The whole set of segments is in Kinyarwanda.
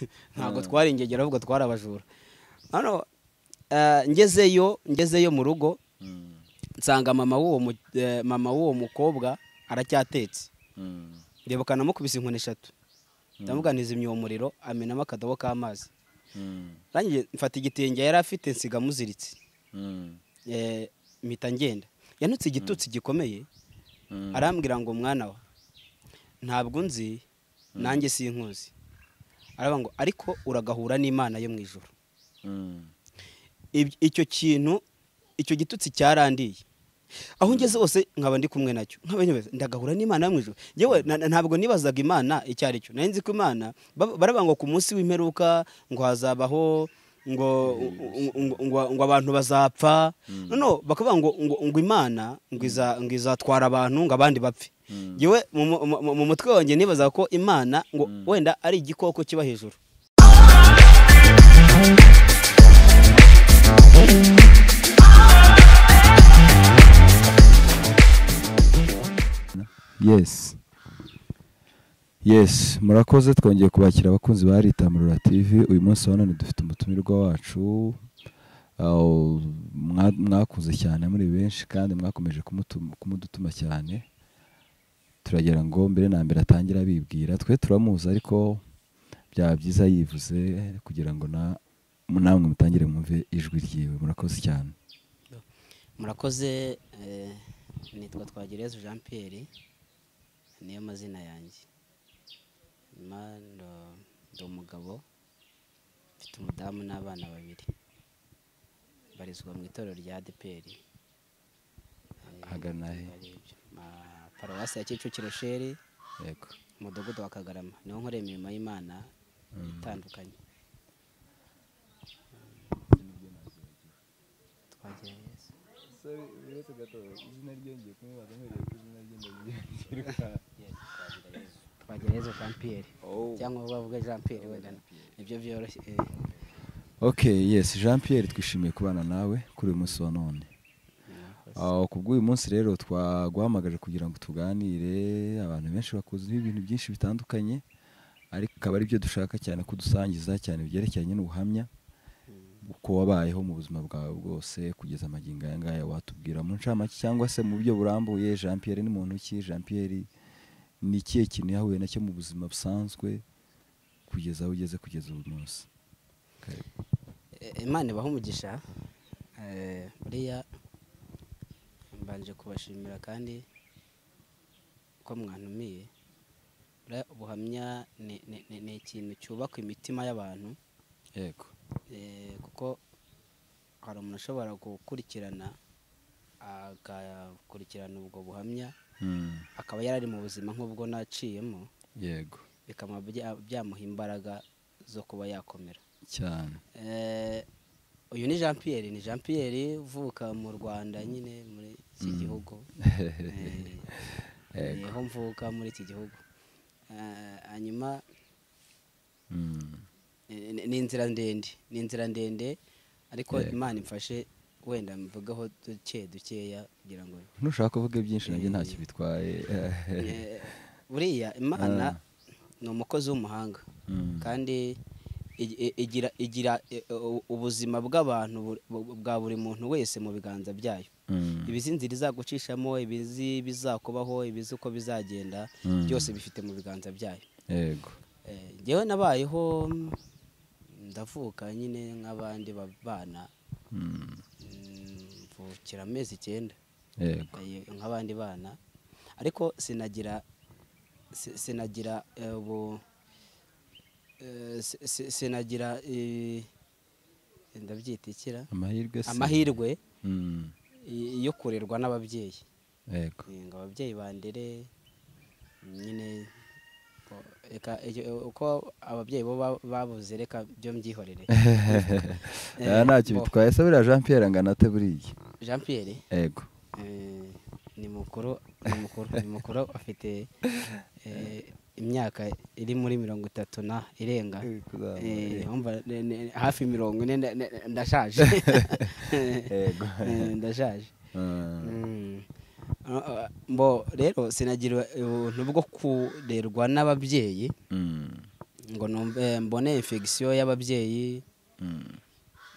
ntabwo twari ingegera ahubwo twari abajura hano eh, ngezeyo ngezeyo mu rugo nsanga mama w'uwo eh, mama w'uwo mukobwa aracyatetse. Ndibuka namukubise inkoni eshatu. Ndamuganiza uwo muriro amenamo akadobo k'amazi. Mfata igitenge yari afite nsiga amuziritse. Eh, mpita ngenda. Yanutse igitutsi gikomeye arambwira ngo mwana wa ntabwo nzi nanjye sinkuzi aravuga ngo ariko uragahura n'imana yo mu ijoro Ib- icyo kintu icyo gitutsi cyarandiye. Aho ngeze hose nkaba ndi kumwe na cyo. Ndagahura n'imana yo mu ijoro yewe ntabwo nibazaga imana icyo ari cyo. Nzi ko imana ba- baravuga ngo ku munsi w'imperuka ngo hazabaho ngo abantu bazapfa. Noneho bakavuga ngo imana ngo izatwara abantu ngo abandi bapfe. Yewe mu- mu- mu mu mutwe wanjye nibazaga ko imana ngo wenda ari igikoko kiba hejuru. Yes. Yes murakoze twongeye kubakira abakunzi ba ritamurura tv uyu munsi wa none dufite umutumirwa wacu. Mwakuze cyane muri benshi kandi mwakomeje kumudutuma cyane. Turagira ngo mbere na mbere atangire abibwira twe turamuzi ariko byaba byiza yivuze kugira ngo na namwe mutangire mwumve ijwi ryiwe. Murakoze cyane. Murakoze eh, nitwa twagereza jean pierre niyo mazina yanjye. Ndi umugabo mfite umudamu n'abana babiri. Barizwa mu itorero rya adeperi. Ahagana he? Paruwasi ya kicukiro sheri yego. umudugudu wa kagarama. Niho nkorera imirimo y'imana itandukanye. Twagereza twagereza jean pierre. Cyangwa bavuga jean pierre wenda. Nibyo byoroshye eh. ok yes jean pierre twishimiye kubana nawe kuri uyu munsi wa none. Ku bw'uyu munsi rero twaguhamagaje kugira ngo tuganire abantu benshi bakuziho ibintu byinshi bitandukanye ariko akaba ari byo dushaka cyane kudusangiza cyane byerekeranye n'ubuhamya uko wabayeho mu buzima bwawe bwose kugeza amagingo aya ngaya watubwira mu ncamake cyangwa se mu buryo burambuye. Jean pierre ni muntu ki? Jean pierre ni ikihe kintu yahuye na cyo mu buzima busanzwe kugeza aho ugeze kugeza uyu munsi. Eh, imana ibaha umugisha Eh, buriya mbanje kubashimira kandi ko mwantumiye ubuhamya ni- ikintu cyubaka imitima y'abantu. Yego. Eh, kuko hari umuntu ushobora gukurikirana agakurikirana ubwo buhamya Mm, akaba yarari mu buzima nk'ubwo naciyemo. Yego. Bikaba bya- byamuha imbaraga zo kuba yakomera. Cyane. Eh, uyu ni jean pierre ni jean pierre uvuka mu rwanda nyine muri iki gihugu. Eh, ni ho mvuka muri iki gihugu. Eh, hanyuma Mm, ni- inzira ndende ni inzira ndende ariko imana imfashe wenda mvugaho duke dukeya kugira ngo ntushaka kuvuga byinshi na byo Eh, ntacyo bitwaye. Buriya imana Ah. ni umukozi w'umuhanga. Mm, kandi igira ubuzima bw'abantu bwa buri muntu wese mu biganza byayo. Mm, ibizi inzira izagucishamo ibizi bizakubaho ibizi uko bizagenda Mm. byose bifite mu biganza byayo. Yego. Eh, njyewe nabayeho ndavuka nyine nk'abandi ba- bana Mm, mvukira amezi icyenda. Yego. Eh, nk'abandi bana. Ariko sinagira si- sinagira eh, ubu sinagira eh, ndabyita ikira amahirwe? Mm, i- yo kurerwa n'ababyeyi. Yego. Eh, ngo ababyeyi bandere nyine uko ababyeyi bo ba- babuze reka byo mbyihorere. Ntacyo bitwaye se buriya jean pierre angana ate buriya? Jean pierre yego. Eh, ni mukuru ni mukuru ni mukuru afite eh, imyaka iri muri mirongo itatu na irenga Eh, ne- ne- hafi mirongo ine nda- nda- ndashaje. Eh, ndashaje Mm, Mm. Ah, ah, mbo rero sinagira ubuntu bwo kurerwa n'ababyeyi mm, ngo mbone infection y'ababyeyi Mm.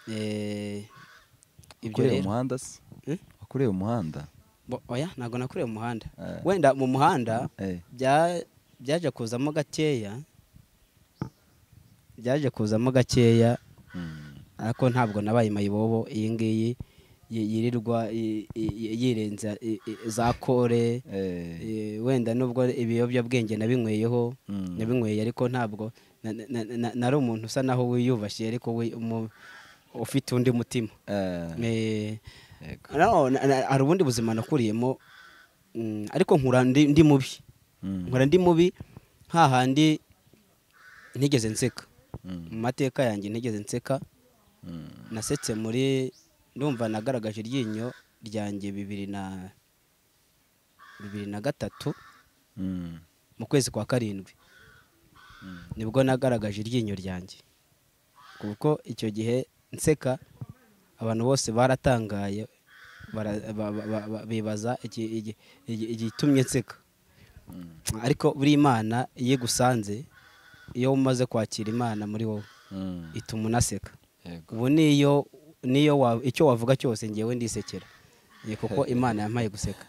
eh, Wakoreye rero umuhanda se Hmm? wakoreye umuhanda oya ntabwo nakoreye mu muhanda Eh. wenda mu muhanda Eh. bya- byaje kuzamo gakeya byaje kuzamo gakeya Mm. ariko ntabwo nabaye mayibobo iyi ngiyi yi- yirirwa yirenza za kore Eh. wenda nubwo ibiyobyabwenge nabinyweyeho Mm. nabinyweye ariko ntabwo na- na- na- nari umuntu usa naho wiyubashye ariko ufite undi mutima Eh. Hari ubundi buzima nakuriyemo mm, ariko nkura ndi mubi Mm. nkura ndi mubi hahandi ntigeze nseka Mm. mu mateka yanjye ntigeze nseka Mm. nasetse muri ndumva nagaragaje iryinyo ryanjye bibiri na bibiri na gatatu Mm. mu kwezi kwa karindwi Mm. ni bwo nagaragaje iryinyo ryanjye kuko icyo gihe nseka abantu bose baratangaye bara- ba- ba- ba- ba- bibaza igitumye nseka Mm. Ariko buri imana iyo igusanze iyo umaze kwakira imana muri wowe Mm. ituma unaseka ubu niyo niyo icyo wavuga cyose ngewe ndisekera kuko imana yampaye guseka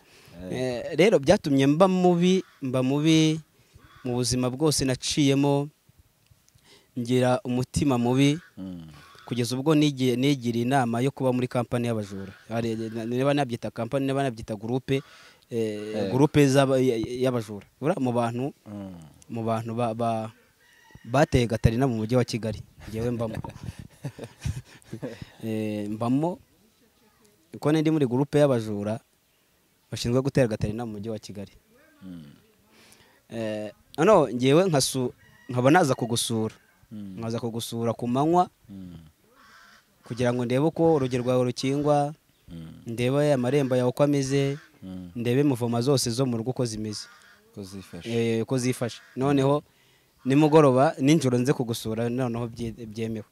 Eh. Rero byatumye mba mubi mba mubi mu buzima bwose naciyemo ngira umutima mubi Mm. kugeza ubwo nigira inama yo kuba muri kampani y'abajura niba nabyita kampani niba nabyita gurupe. Gurupe z'aba- y- y- y'abajura mu bantu Mm. mu bantu ba- ba- bateye gatarina mu mujyi wa kigali ngewe mbamo Eh, mbamo ko ndi muri gurupe y'abajura bashinzwe gutera gatarina mu mujyi wa kigali Mm. Eh, hano ngewe nkasu nkaba naza kugusura Mm. nkaza kugusura ku manywa Mm. kugira ngo ndebe uko urugi rwawe rukingwa Mm. ndebe amarembo yawe uko ameze Mm. Ndebe muvoma zose zo mu rugo uko zimeze Ko zifashe. eh, uko zifashe noneho nimugoroba nijoro nze kugusura noneho bye- byemewe.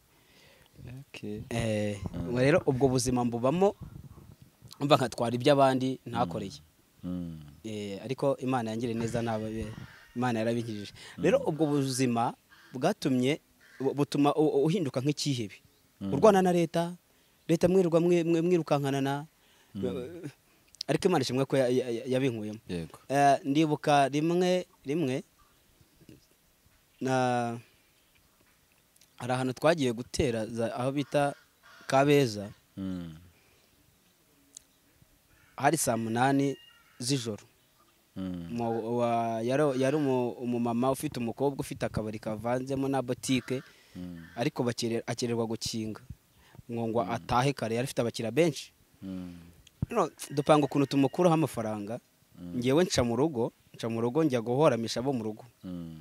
Eh, Mm. rero ubwo buzima mbubamo mva nkatwara iby'abandi ntakoreye Mm. Eh, ariko imana yangiriye neza naba imana yarabinkijije rero ubwo buzima bwatumye bu- butuma uhinduka nk'icyihebe Mm. urwana na leta leta mwirukankana na ariko imana ishimwe ko ya- ya- ya- yabinkuyemo. Eh, ndibuka rimwe rimwe na hari ahantu twagiye gutera aho bita kabeza Mm. hari saa munani z'ijoro Mm. Wa- yari yari umu- umumama ufite umukobwa ufite akabari kavanzemo na botike Mm. ariko akererwa gukinga ngo ngo atahe kare yari afite abakiriya benshi dupanga ukuntu tumukuraho amafaranga. Mm. ngewe nca mu rugo nca mu rugo njya guhoramisha abo mu rugo. Mm.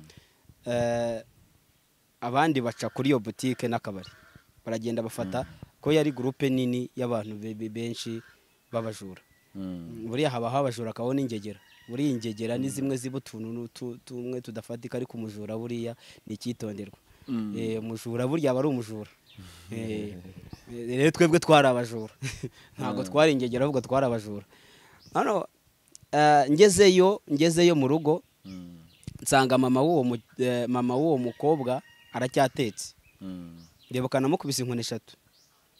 Eh, abandi baca kuri iyo butike n'akabari. Baragenda bafata ko yari gurupe nini y'abantu be- be- benshi b'abajura. Mm. buriya habaho abajura akabona ingegera buriya ingegera ni zimwe ziba utuntu tumwe tudafatika ariko umujura buriya ni icyitonderwa. Mm. Eh, umujura burya aba ari umujura. Rero twebwe twari abajura. Ntabwo twari ingegera ahubwo twari abajura. Hano eh, ngezeyo ngezeyo mu rugo Mm. nsanga mama w'uwo eh, mama w'uwo mukobwa aracyatetse. Mm. ndibuka namukubise inkoni eshatu.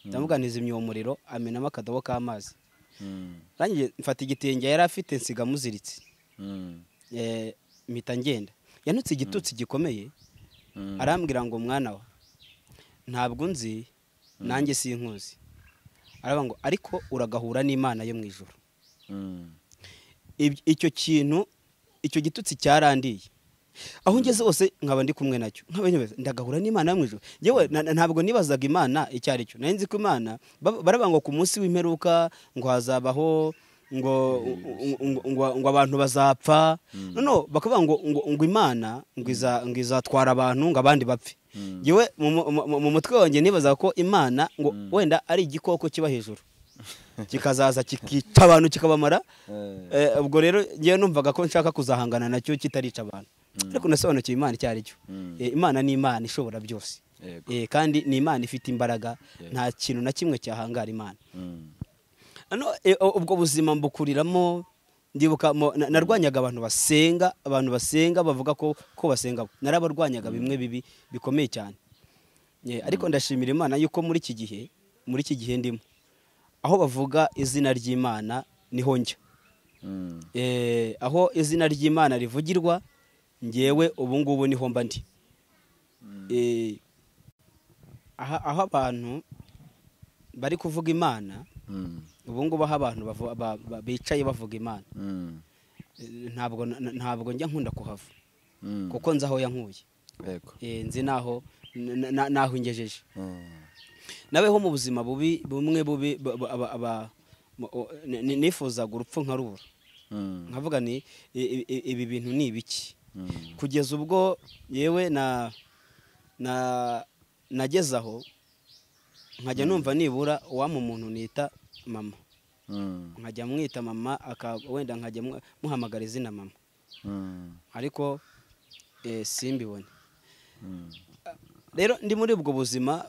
Ndamuganiza imyuwo muriro amenamo akadobo k'amazi. Mfata igitenge yari afite nsiga muziritse. Eh, mpita ngenda. Yanutse igitutsi gikomeye arambwira ngo mwana wa ntabwo nzi nanjye sinkuzi. Aravuga ngo ariko uragahura n'imana yo mu ijoro Mm. Ib- icyo kintu icyo gitutsi cyarandiye. Aho ngeze hose nkaba ndi kumwe na cyo ndagahura n'imana yo mu ijoro yewe ntabwo nibazaga imana icyo ari cyo. Nari nzi ko imana ba- baravuga ngo ku munsi w'imperuka ngo hazabaho ngo ngo- ngo- abantu bazapfa. Noneho bakavuga ngo ngo ngo imana ngo iza- ngo izatwara abantu ngo abandi bapfe. Mm. yewe mu- mu- mu mu mutwe wanjye nibazaga ko imana ngo wenda ari igikoko kiba hejuru. Kikazaza kikica abantu kikabamara. Eh. Eh, ubwo rero ngewe numvaga ko nshaka kuzahangana na cyo kitarica abantu. Ariko nasobanukiwe imana icyo ari cyo. Eh, imana ni imana ishobora byose. Kandi ni imana ifite imbaraga. Nta kintu na kimwe cyahangara imana. Ubwo buzima mbukuriramo ndibuka narwanyaga abantu basenga abantu basenga bavuga ko ko basenga narabarwanyaga bimwe bibi bikomeye cyane. Ariko ndashimira imana yuko muri iki gihe muri iki gihe ndimo. Aho bavuga izina ry'imana ni ho njya. Mm. Eh, aho izina ry'imana rivugirwa ngewe ubu ngubu ni ho mba ndi. Eh, aha- aho abantu bari kuvuga imana Mm. Ubu ngubu aho abantu bicaye bavuga imana. Mm. Ntabwo njya nkunda kuhava. Mm. kuko nzi aho yankuye. Eh, nzi naho na- na- naho ingejeje Mm. nabeho mu buzima bubi bumwe bubi nifuzaga urupfu nkarubura nkavuga ni ibi bintu ni ibiki? Kugeza ubwo yewe na na nageze aho nkajya numva nibura uwampa umuntu nita mama Mm. nkajya mwita mama wenda nkajya mu- muhamagara izina mama Mm. ariko eh, simbibone Mm. rero ndi muri ubwo buzima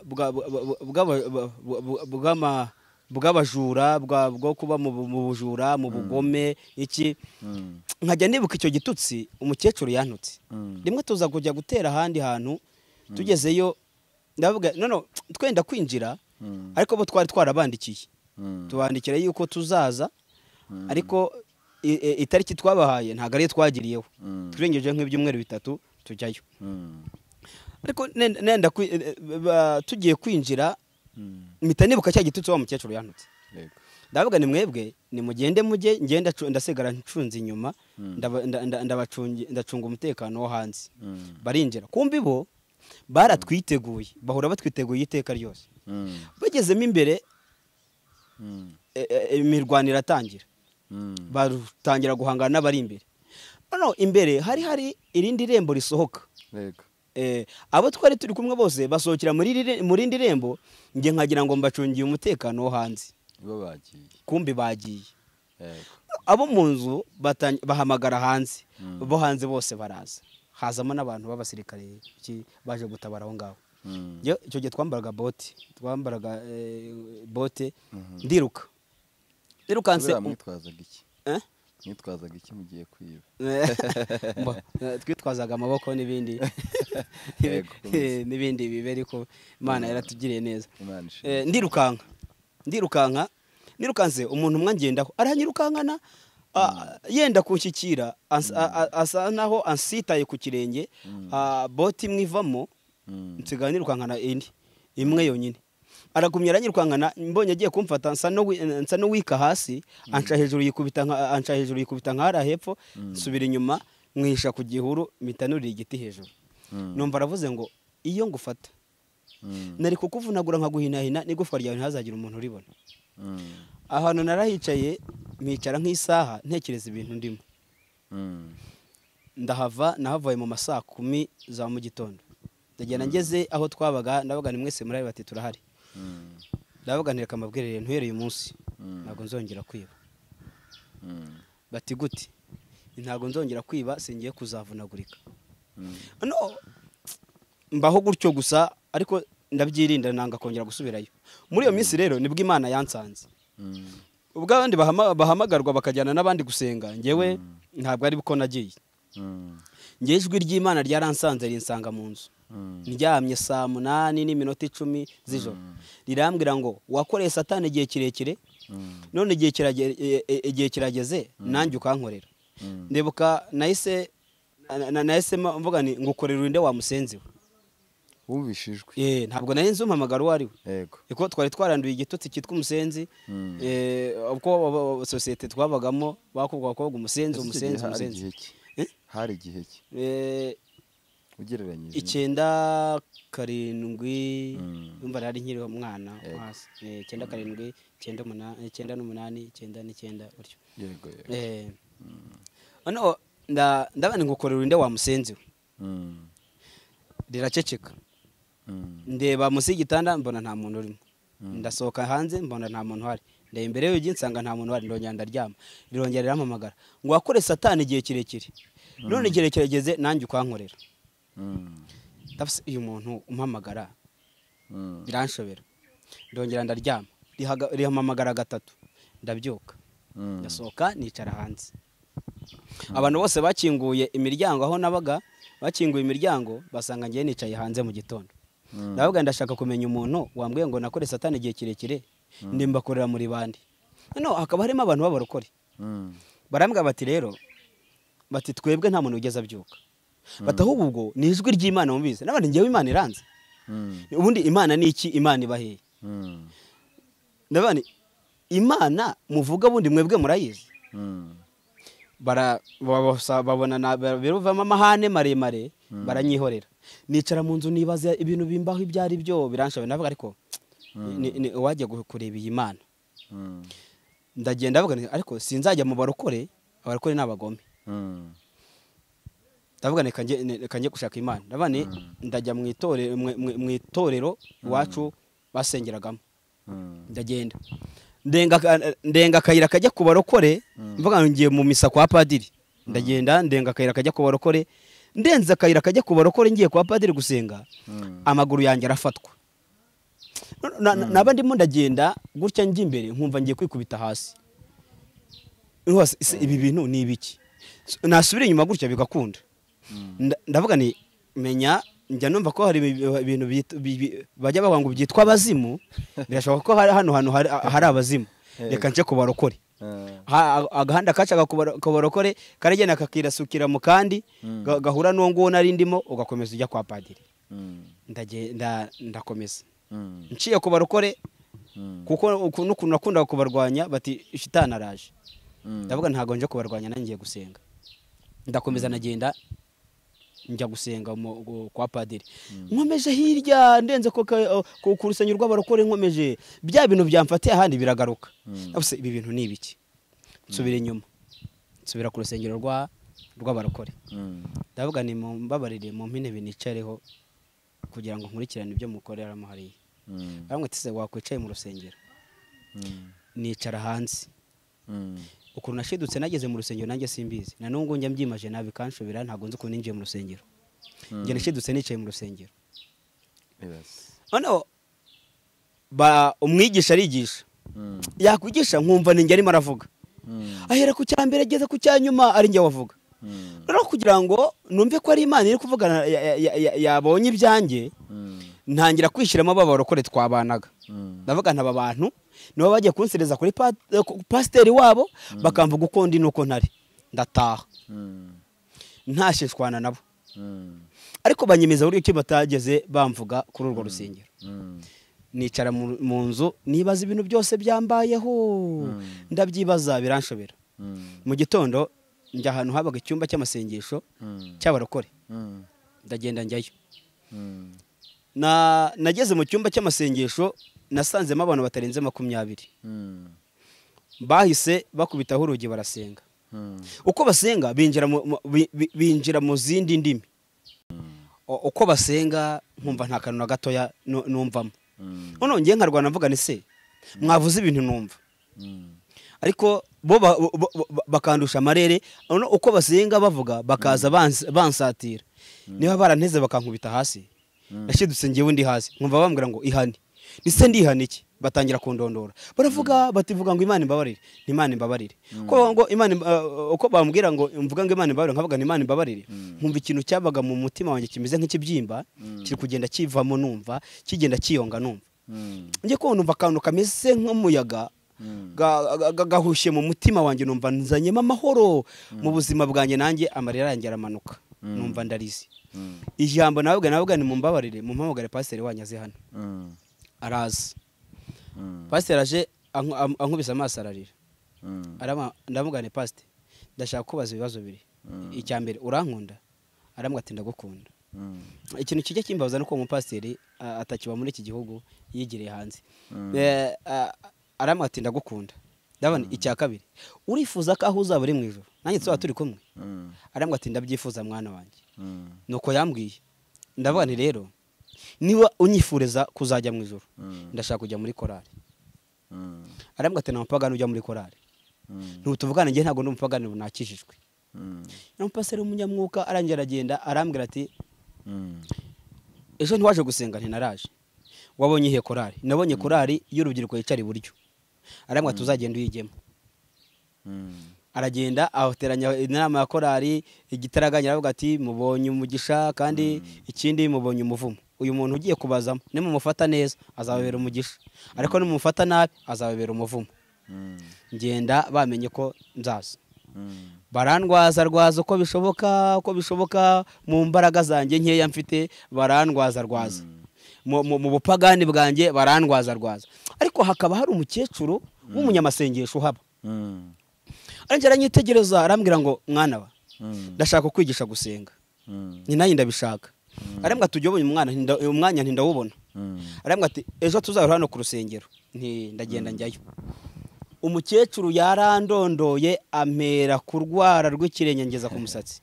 bw'abajura bwa- bwo kuba mu bu- mu bujura mu bugome iki Mm. nkajya nibuka icyo gitutsi umukecuru yantutse Mm. rimwe tuza kujya gutera ahandi hantu tugezeyo ndavuga noneho twenda kwinjira Mm. ariko bo twari twarabandikiye Mm. Tubandikira yuko tuzaza Mm. ariko itariki twabahaye ntabwo ariyo twagiriyeho. Mm. turengeje nk'ibyumweru bitatu tujyayo. Ariko nenda eh, ba- tugiye kwinjira mpita nibuka cya gitutsi wa mukecuru yantutse ndavuga ni mwebwe nimugende mujye ngenda ndasigara ncunze inyuma ndacunga umutekano wo hanze. Barinjira. Kumbi bo baratwiteguye bahora batwiteguye iteka ryose. Bagezemo imbere imirwano iratangira. Batangira guhangana n'abari imbere. Noneho imbere hari hari irindi rembo risohoka. Eh, abo twari turi kumwe bose basohokera muri rindi rembo njye nkagira ngo mbacungiye umutekano wo hanze. Kumbi bagiye. Abo mu nzu bahamagara hanze. Mm. bo hanze bose baraza. Hazamo n'abantu b'abasirikare baje gutabara aho ngaho. Icyo gihe twambaraga bote twambaraga eh, bote Mhm. ndiruka. Ndirukanse mwitwazaga iki? Eh? Mwitwazaga iki mugiye kwiba? Eh, twitwazaga amaboko n'ibindi. N'ibindi bibe ariko imana yaratugiriye neza. Ndirukanka ndirukanka nirukanse umuntu umwe angendaho aranyirukankana ah, yenda kunshyikira a- asa naho ansitaye ku kirenge ah, boti imwe ivamo Mm. Nsigaye nirukankana indi? Imwe yonyine. Aragumya aranyirukankana mbonye agiye kumfata nsa n'uwi- nsa n'uwika hasi anca hejuru yikubita nka- anca hejuru yikubita nk'ahari hepfo nsubira inyuma mwihisha ku gihuru mpita nurira igiti hejuru. Mm. numva aravuze ngo iyo ngufata. Mm. nari kukuvunagura nkaguhinahina n'igufwa ryawe ntihazagire umuntu uribona. Mm. ahantu narahicaye mpicara nk'isaha ntekereza ibintu ndimo. Mm. ndahava nahavuye mu ma saa kumi za mu gitondo. Ndagenda ngeze aho twabaga ndavuga ni mwese muri bati turahari. Mm. ndavuga ntireka amabwirire ntuhereye umunsi. Mm. ntabwo nzongera kwiba. Bati gute ntabwo nzongera kwiba singiye kuzavunagurika. No mbaho gutyo gusa ariko ndabyirinda nanga kongera gusubirayo. Muri iyo minsi rero ni bwo imana yansanze. Ubwo abandi bahama- bahamagarwa bakajyana n'abandi gusenga. Ngewe ntabwo ari ko nagiye. Mm. ngewe ijwi ry'imana ryaransanze rinsanga mu nzu Mm. ndyamye saa munani n'iminota icumi z'ijoro rirambwira ngo wakoreye satani igihe kirekire Mm. none igihe kirage- e- e- igihe kirageze nanjye ukankorera Mm. ndibuka nahise na- na- nahise mvuga ni ngukorera urinde wa musenzi we Wumvishe ijwi. Eh, ntabwo nari nzi umpamagara uwo ari we Yego. kuko twari twaranduye igitutsi cyitwa umusenzi Mm. eh, ubwo sosiyete twabagamo bakubwa bakobwa umusenzi umusenzi umusenzi? Eh? Hari igihe ki? Eh, Ugereranyije. icyenda karindwi Mm. numva nari nkiri umwana hasi Eh, icyenda karindwi icyenda umunani icyenda n'umunani icyenda n'icyenda gutyo. Eh, noneho nda- ndabona ngukorera urinde wa musenzi we. Riraceceka. Ndeba munsi y'igitanda mbona nta muntu urimo. Ndasohoka hanze mbona nta muntu uhari. Ndeba imbere y'urugi nsanga nta muntu uhari. Ndongera ndaryama. Rirongera rirampamagara ngo wakore satani igihe kirekire. None igihe kirageze nanjye ukankorera Mm. uyu muntu umpamagara. Mm. biranshobera. Ndongera ndaryama. Rihamamagara gatatu. Ndabyuka. Mm. ndasohoka nicara hanze. Abantu bose bakinguye imiryango aho nabaga bakinguye imiryango basanga ngiye nicaye hanze mu gitondo. Ndavuga ndashaka kumenya umuntu wambwiye ngo nakore satani igihe kirekire? Ndi mbakorera muri bande no hakaba harimo abantu b'abarokore. Barambwira bati rero bati twebwe nta muntu ugeze abyuka. Bati ahubwo ubwo ni ijwi ry'imana mubizi n'abandi ngewe imana iranze. Ubundi imana ni iki? Imana ibaheye ndabona imana muvuga bundi mwebwe murayizi. Babona na- biruvamo amahane maremare baranyihorera. Nicara mu nzu nibaza ibintu bimbaho ibyo ari byo biranshoboye ndavuga ariko uwajya gu- kureba iyi mana. Ndagenda ndavuga nti, ariko sinzajya mu barokore abarokore ni abagome. Ndavuga nti, reka njye- gushaka imana. Ndavuga nti, ndajya mu itorero iwacu basengeragamo ndagenda. Ndenga akayira kajya ku barokore mvuga ngo ngiye mu misa kwa padiri. Ndagenda ndenga akayira kajya ku barokore. Ndenze akayira kajya ku barokore ngiye kwa padiri gusenga. Amaguru yanjye arafatwa. Naba ndimo ndagenda gutya njya imbere nkumva ngiye kwikubita hasi. Ibi bintu ni ibiki? Nasubira inyuma gutya bigakunda. Nda- ndavuga ni menya njya numva ko hari ibi- ibintu bajya bavuga ngo byitwa abazimu. Birashoboka ko hari hano hantu hari abazimu. Reka nce ku barokore Ha- agahanda kacaga ku baro- ku barokore karagenda kakirasukira mu kandi ga- gahura n'uwo nguwo nari ndimo ugakomeza ujya kwa padiri. Ndakomeza. Nciye ku barokore kuko uku- n'ukuntu nakundaga kubarwanya bati shitani araje. Ndavuga ntabwo nje kubarwanya nanjye ngiye gusenga. Ndakomeza nagenda njya gusenga kwa padiri. Nkomeje hirya ndenze ku ka- ku rusengero rw'abarokore nkomeje. Bya bintu byamfatiye ahandi biragaruka. Ibi bintu ni ibiki? Nsubira inyuma. Nsubira ku rusengero rwa rw'abarokore. Ndavuga ni mu mbabarire mu mpine binicareho kugira ngo nkurikirane ibyo mukoreramo hariya. Bamwe ati se wakwicaye mu rusengero? Nicara hanze. Ukuntu nashidutse nageze mu rusengero nanjye simbizi. Na n'ubu njya mbyimaje nabi kanshobera ntabwo nzi ukuntu ninjiye mu rusengero. Njye nashidutse nicaye mu rusengero. Noneho ba umwigisha arigisha. Yakwigisha nkumva ni njye arimo aravuga. Ahera ku cya mbere ageze ku cya nyuma ari njye wavuga. Noneho kugira ngo numve ko ari imana iri kuvugana ya- ya- ya- ya- yabonye ibyanjye ntangira kwishyiramo ba barokore twabanaga. Ndavuga ntaba bantu nibo bagiye kunsereza kuri ku pasiteri wabo bakamvuga uko ndi nuko ntari. Ndataha. Ntashishwana nabo. Ariko banyemeza buryo ki batageze bamvuga kuri urwo rusengero. Nicara mu nzu nibaza ibintu byose byambayeho. Ndabyibaza biranshobera. Mu gitondo njya ahantu habaga icyumba cy'amasengesho cy'abarokore. Ndagenda njyayo. Nageze mu cyumba cy'amasengesho nasanzemo abantu batarenze makumyabiri. Bahise bakubitaho urugi barasenga. Uko basenga binjira mu, zindi ndimi. O- uko basenga nkumva nta kantu na gatoya nu- numvamo. Noneho ngiye nkarwana mvuga ni se? Mwavuze ibintu numva. Ariko bo ba- bo- bo- bo- bakandusha amarere uko basenga bavuga bakaza bans- bansatira. Niba baranteze bakankubita hasi. Nashidutse ngewe ndi hasi. Nkumva bambwira ngo ihane. Nise ndihana iki? Batangira kundondora. Baravuga bativuga ngo imana imbabarire. Ni imana imbabarire. Ko ngo imana uh, uko bambwira ngo mvuga ngo imana imbabarire nkavuga ni imana imbabarire. Nkumva ikintu cyabaga mu mutima wanjye kimeze nk'ikibyimba kiri kugenda kivamo numva kigenda kiyonga numva. Njye ko numva akantu kameze nk'umuyaga ga- ga- ga- gahushye mu mutima wanjye numva nzanyemo amahoro. Mu buzima bwanjye nanjye amarira yanjye aramanuka. Numva ndarize. Ijambo navuga navuga ni mumbabarire mumpamagare pasiteri wanyu aze hano. Araza. Pasiteri aje ankubise amaso ararira. Ndamugane pasiteri ndashaka kubaza ibibazo bibiri icya mbere urankunda? Aramwe ati ndagukunda. Ikintu kijya kimbabaza nuko umupasiteri atakiba muri iki gihugu yigiriye hanze. Eh, a- aramwe ati ndagukunda. Ndabona icya kabiri. Urifuza ko aho uzaba uri mu ijoro nanjye tuzaba turi kumwe. Aramwe ati ndabyifuza mwana wanjye. Nuko yambwiye ndavuga nti rero niba unyifuriza kuzajya mu ijoro ndashaka kujya muri korari arambwira ati nta mupagani ujya muri korari ntutuvugane njye ntabwo ndi umupagani nakijijwe. Umupasiteri w'umunyamwuka arangira aragenda arambwira ati ejo ntiwaje gusenga ntinaraje. Wabonye ihe korari nabonye korari y'urubyiruko yicara iburyo. Arambwira ati uzagenda uyigemo aragenda ateranya inama ya korari igitaraganya aravuga ati mubonye umugisha kandi ikindi mubonye umuvumo. Uyu muntu ugiye kubazamo nimumufata neza azababera umugisha. Ariko nimumufata nabi azababera umuvumo. Mm. ngenda bamenye ko nzaza. Barandwaza rwaza uko bishoboka uko bishoboka mu mbaraga zanjye nkeya mfite barandwaza rwaza. Mu, bupagani bwanjye barandwaza rwaza. Ariko hakaba hari umukecuru w'umunyamasengesho uhaba. Arangije aranyitegereza arambwira ngo mwana wa Mm. ndashaka kwigisha gusenga. Mm. ni nanjye ndabishaka. Arambwira ati ujya ubonye umwana ntinda- umwanya ntindawubona arambwira ati ejo tuzahura hano ku rusengero. Ndagenda njyayo. Umukecuru yarandondoye ampera kurwara rw'ikirenge ngeza ku musatsi.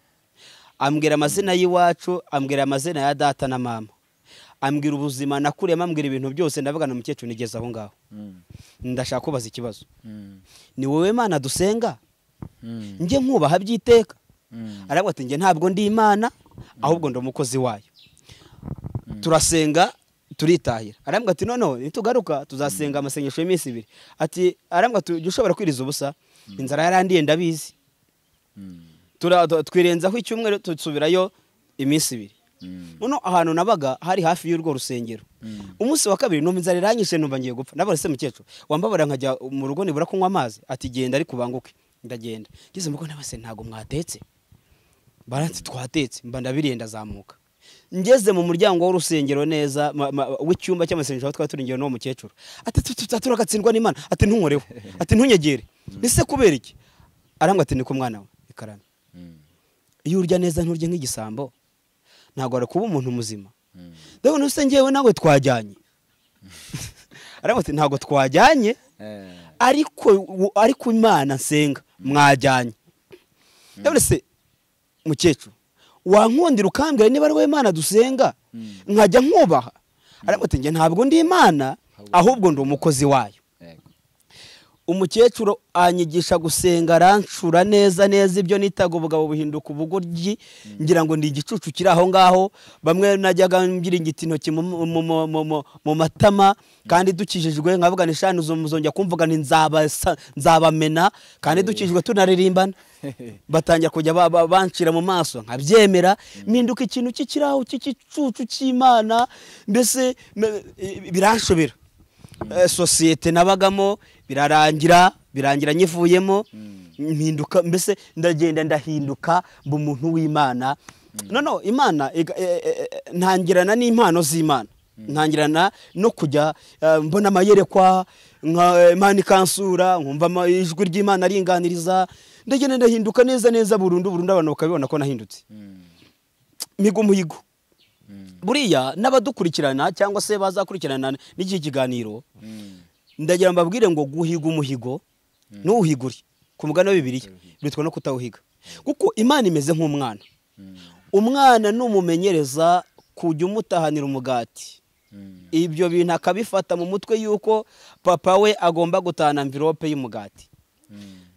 Ambwira amazina y'iwacu ambwira amazina ya data na mama. Ambwira ubuzima nakuriyemo ambwira ibintu byose ndavuga na mukecuru nigeze aho ngaho. Ndashaka kubaza ikibazo. Ni wowe mana dusenga. Njye nkubaha by'iteka. Mm. aravuga ati njye ntabwo ndi imana ahubwo ndi umukozi wayo. Turasenga turitahira. Arambwira ati noneho nitugaruka tuzasenga amasengesho y'iminsi ibiri. Ati arambwira ati ujya ushobora kwiriza ubusa inzara yarandiye ndabizi. Twirenzaho icyumweru dusubirayo iminsi ibiri. Noneho ahantu nabaga hari hafi y'urwo rusengero. Umunsi wa kabiri numva inzara iranyishe numva ngiye gupfa. Ndabaza se mukecuru wambabara nkajya mu rugo nibura kunywa amazi. Ati genda ariko ubanguke. Ndagenda. Ngeze mu rugo ndabase ntabwo mwatetse. Baranti twatetse mba ndabiriye ndazamuka ngeze mu muryango w'urusengero neza w'icyumba cy'amasengesho aho twari turi ngewe n'uwo mukecuru. Ati "Tu- tu- tu- turagatsindwa n'imana. Ati ntunkoreho. Ati ntunyegere. Ese kubera iki? Arambwira ati niko mwana we. Ikarame. Mm. iyo urya neza nturye nk'igisambo ntabwo kuba umuntu muzima. Mm. ndabona se ngewe nawe twajyanye. Aravuga ati ntabwo twajyanye. Eh. Ariko ariko imana nsenga mwajyanye. Ndabona se mukecuru wankundira ukambwira niba ari wowe imana dusenga Mm. nkajya nkubaha. Aravuga ati njye ntabwo ndi imana ahubwo ndi umukozi wayo. Umukecuru anyigisha gusenga arancura neza neza ibyo nitaga ubugabo buhinduka ubugoryi ngira ngo ndi igicucu kiri aho ngaho. Bamwe najyaga ngiringita intoki mu, matama kandi dukijijwe nkavuga ni shani muzongera kumvuga nzabasa- nzabamena kandi dukijijwe tunaririmbana. Batangira kujya ba- ba- bancira mu maso nkabyemera. Mpinduka ikintu cy'ikirahu cy'igicucu cy'imana. Mbese biranshobera Eh, sosiyete nabagamo birarangira birangira nyivuyemo. Mpinduka mbese ndagenda ndahinduka mba umuntu w'imana. Noneho imana e- e- e- ntangirana n'impano z'imana. Ntangirana no kujya mbona amayerekwa nka imana ikansura nkumva ijwi ry'imana ringaniriza ndagenda ndahinduka neza neza burundu burundu abantu bakabibona ko nahindutse. Migo umuhigo. Mm. buriya n'abadukurikirana cyangwa se bazakurikirana n'iki kiganiro. Ndagira mbabwire ngo guhiga umuhigo ntuwuhigure ku mugani wa bibiliya bitwa no kutawuhiga. Kuko imana imeze nk'umwana. Mm. umwana numumenyereza kujya umutahanira umugati. Mm. ibyo bintu akabifata mu mutwe yuko papa we agomba gutahana mvirope y'umugati.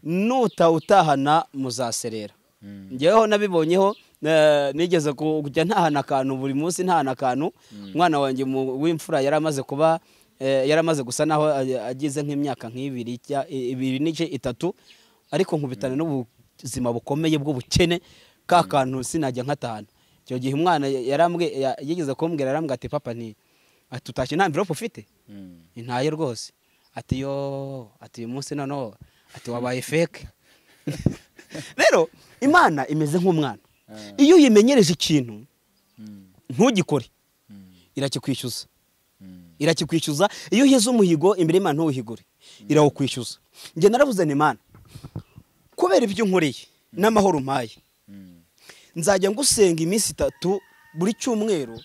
Nutawutahana muzaserera. Ngeweho nabibonyeho eh, nigeze kujya ntahana akantu buri munsi ntahana akantu. Umwana wanjye w'imfura yari amaze kuba eh, yari amaze gusa naho agize nk'imyaka nk'ibiri ibiri n'ice itatu ariko nkubitana n'ubuzima bukomeye bw'ubukene ka kantu sinajya nkatahana icyo gihe umwana yarambwe ya- yigeze kumbwira arambwira ati papa nti ati utashye nta mvirope ufite Mm. intaye rwose ati yo ati uyu munsi noneho ati wabaye feke rero imana imeze nk'umwana Ah. iyo uyimenyereje ikintu Mm. ntugikore irakikwishyuza. Irakikwishyuza iyo uhize umuhigo imbere y'imana ntuwuhigure irawukwishyuza njye naravuze ni imana kubera ibyo unkoreye n'amahoro umpaye Mm. nzajya ngusenga iminsi itatu buri cyumweru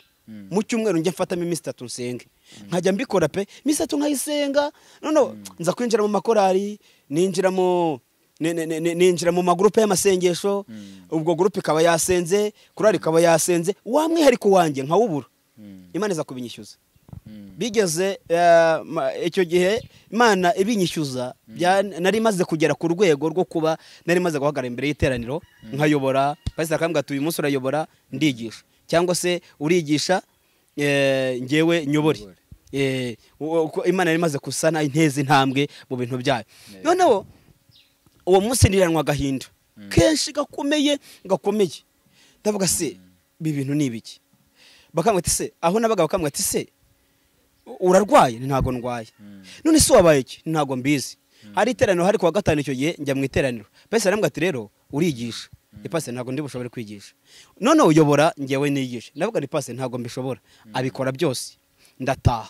mu cyumweru njye mfatamo iminsi itatu nsenge nkajya mbikora pe iminsi itatu nkayisenga noneho nza kwinjira mu makorari ninjira mu ni- ni- ni- ninjira mu magurupe y'amasengesho ubwo gurupe ikaba yasenze korari ikaba yasenze wa mwihariko wanjye nkawubura imana iza kubinyishyuza. Bigeze eh, icyo gihe imana ibinyishyuza bya- nari maze kugera ku rwego rwo kuba nari maze guhagarara imbere y'iteraniro nkayobora pasiteri akambwira ati uyu munsi urayobora ndigisha. Cyangwa se urigisha eh, ngewe nyobore. Eh, imana yari imaze gusana inteza intambwe mu bintu byayo. Noneho uwo munsi niranwa agahinda. Kenshi gakomeye gakomeye. Ndavuga se ibi bintu ni ibiki? Bakambwira ati se aho nabaga bakambwira ati se urarwaye? Ntabwo ndwaye. None se wabaye iki? Ntabwo mbizi. Hari iteraniro hari kuwa gatanu icyo gihe njya mu iteraniro. Pesi arambwira ati rero urigisha. Ipasi ntabwo ndi bushobore kwigisha. None uyobora ngewe nigisha ndavuga ni pasi ntabwo mbishobora. Abikora byose. Ndataha.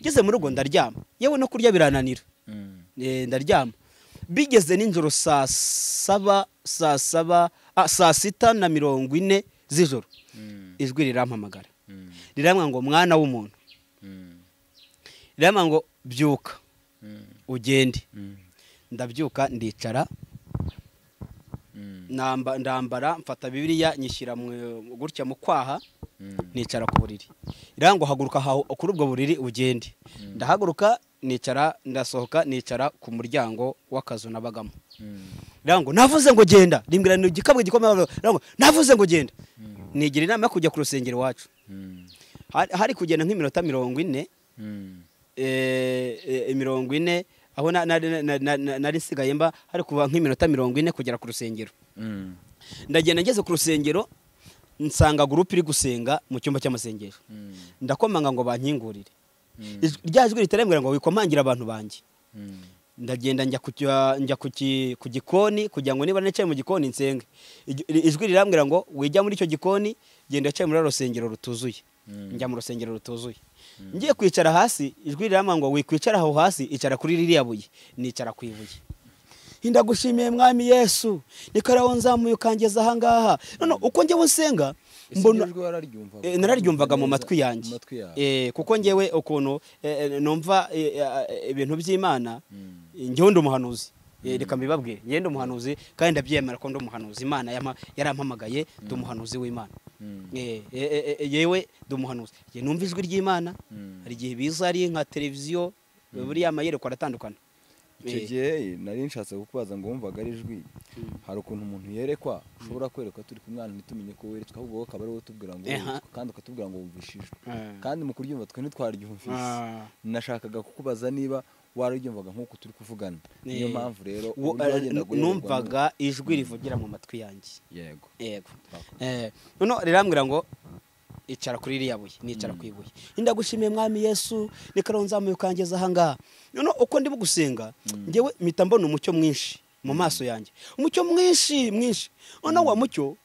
Ngeze mu rugo ndaryama. Yewe no kurya birananira. Eh, ndaryama. Bigeze nijoro saa saba saa saba saa sita na mirongo ine z'ijoro. Ijwi rirampamagara. Riramwa ngo mwana w'umuntu. Riramwa ngo byuka. Ugende. Ndabyuka ndicara. Namba- ndambara mfata bibiliya nyishyira gutya mu kwaha nicara ku buriri. Iriya ngo haguruka kuri ubwo buriri ugende. Ndahaguruka nicara ndasohoka nicara ku muryango w'akazu nabagamo. Iriya ngo navuze ngo genda. Rimbwira ni igikabwe gikomeye navuze ngo genda. Nigira inama yo kujya ku rusengero iwacu. Hari- kugenda nk'iminota mirongo ine. Mirongo ine aho na- na- na- na- na- nari nsigaye mba hari kuva nk'iminota mirongo ine kugera ku rusengero. Ndagenda ngeze ku rusengero nsanga gurupe iri gusenga mu cyumba cy'amasengesho ndakomanga ngo bankingurire. Ijwi- rya jwi ritarembwira ngo wikomangira abantu banjye. Ndagenda njya ku gikoni kugira ngo niba nicaye mu gikoni nsenge. Ijwi- ijwi rirambwira ngo wijya muri icyo gikoni genda wicaye muri rusengero rutuzuye. Njya mu rusengero rutuzuye. Ngiye kwicara hasi ijwi rirambwira ngo wikwicara aho hasi icara kuri ririya buye. Nicara ku ibuye. Ndagushimiye mwami yesu. Nikaraho nzamuye ukangeza ahangaha none uko njyewe nsenga mbona nararyumvaga mu matwi yanjye. Eh, kuko ngewe ukuntu eh, eh, numva ibintu by'imana ngewe ndi umuhanuzi. Reka mbibabwire ngewe ndi umuhanuzi kandi ndabyemera ko ndi umuhanuzi. Imana yarampamagaye ndi umuhanuzi w'imana. Eh, eh, eh, eh, yewe ndi umuhanuzi. Numva ijwi ry'imana? Hari igihe biza ari nka televiziyo buriya amayerekwa aratandukana. Icyo Eh. gihe nari nshatse kukubaza ngo wumvaga ari ijwi. Hari ukuntu umuntu yerekwa ushobora kwerekwa turi kumwana ntitumenye ko weretswe ahubwo wowe akaba ari wowe utubwira ngo kandi ukatubwira ngo wumvishijwe kandi mu kuryumva twe ntitwaryumvise. Ah. nashakaga kukubaza niba wararyumvaga nk'uko turi kuvugana. Niyo mpamvu rero eh, numvaga ijwi rivugira mu matwi yanjye. Yego. Yego. Eh, noneho rirambwira ngo icara kuri ririya buye. Nicara ku ibuye. Ndagushimiye mwami yesu reka rero nzamuye ukangeza ahangaha noneho uko ndimo gusenga ngewe mpita mbona umucyo mwinshi mu maso yanjye. Umucyo mwinshi mwinshi. Noneho wa mucyo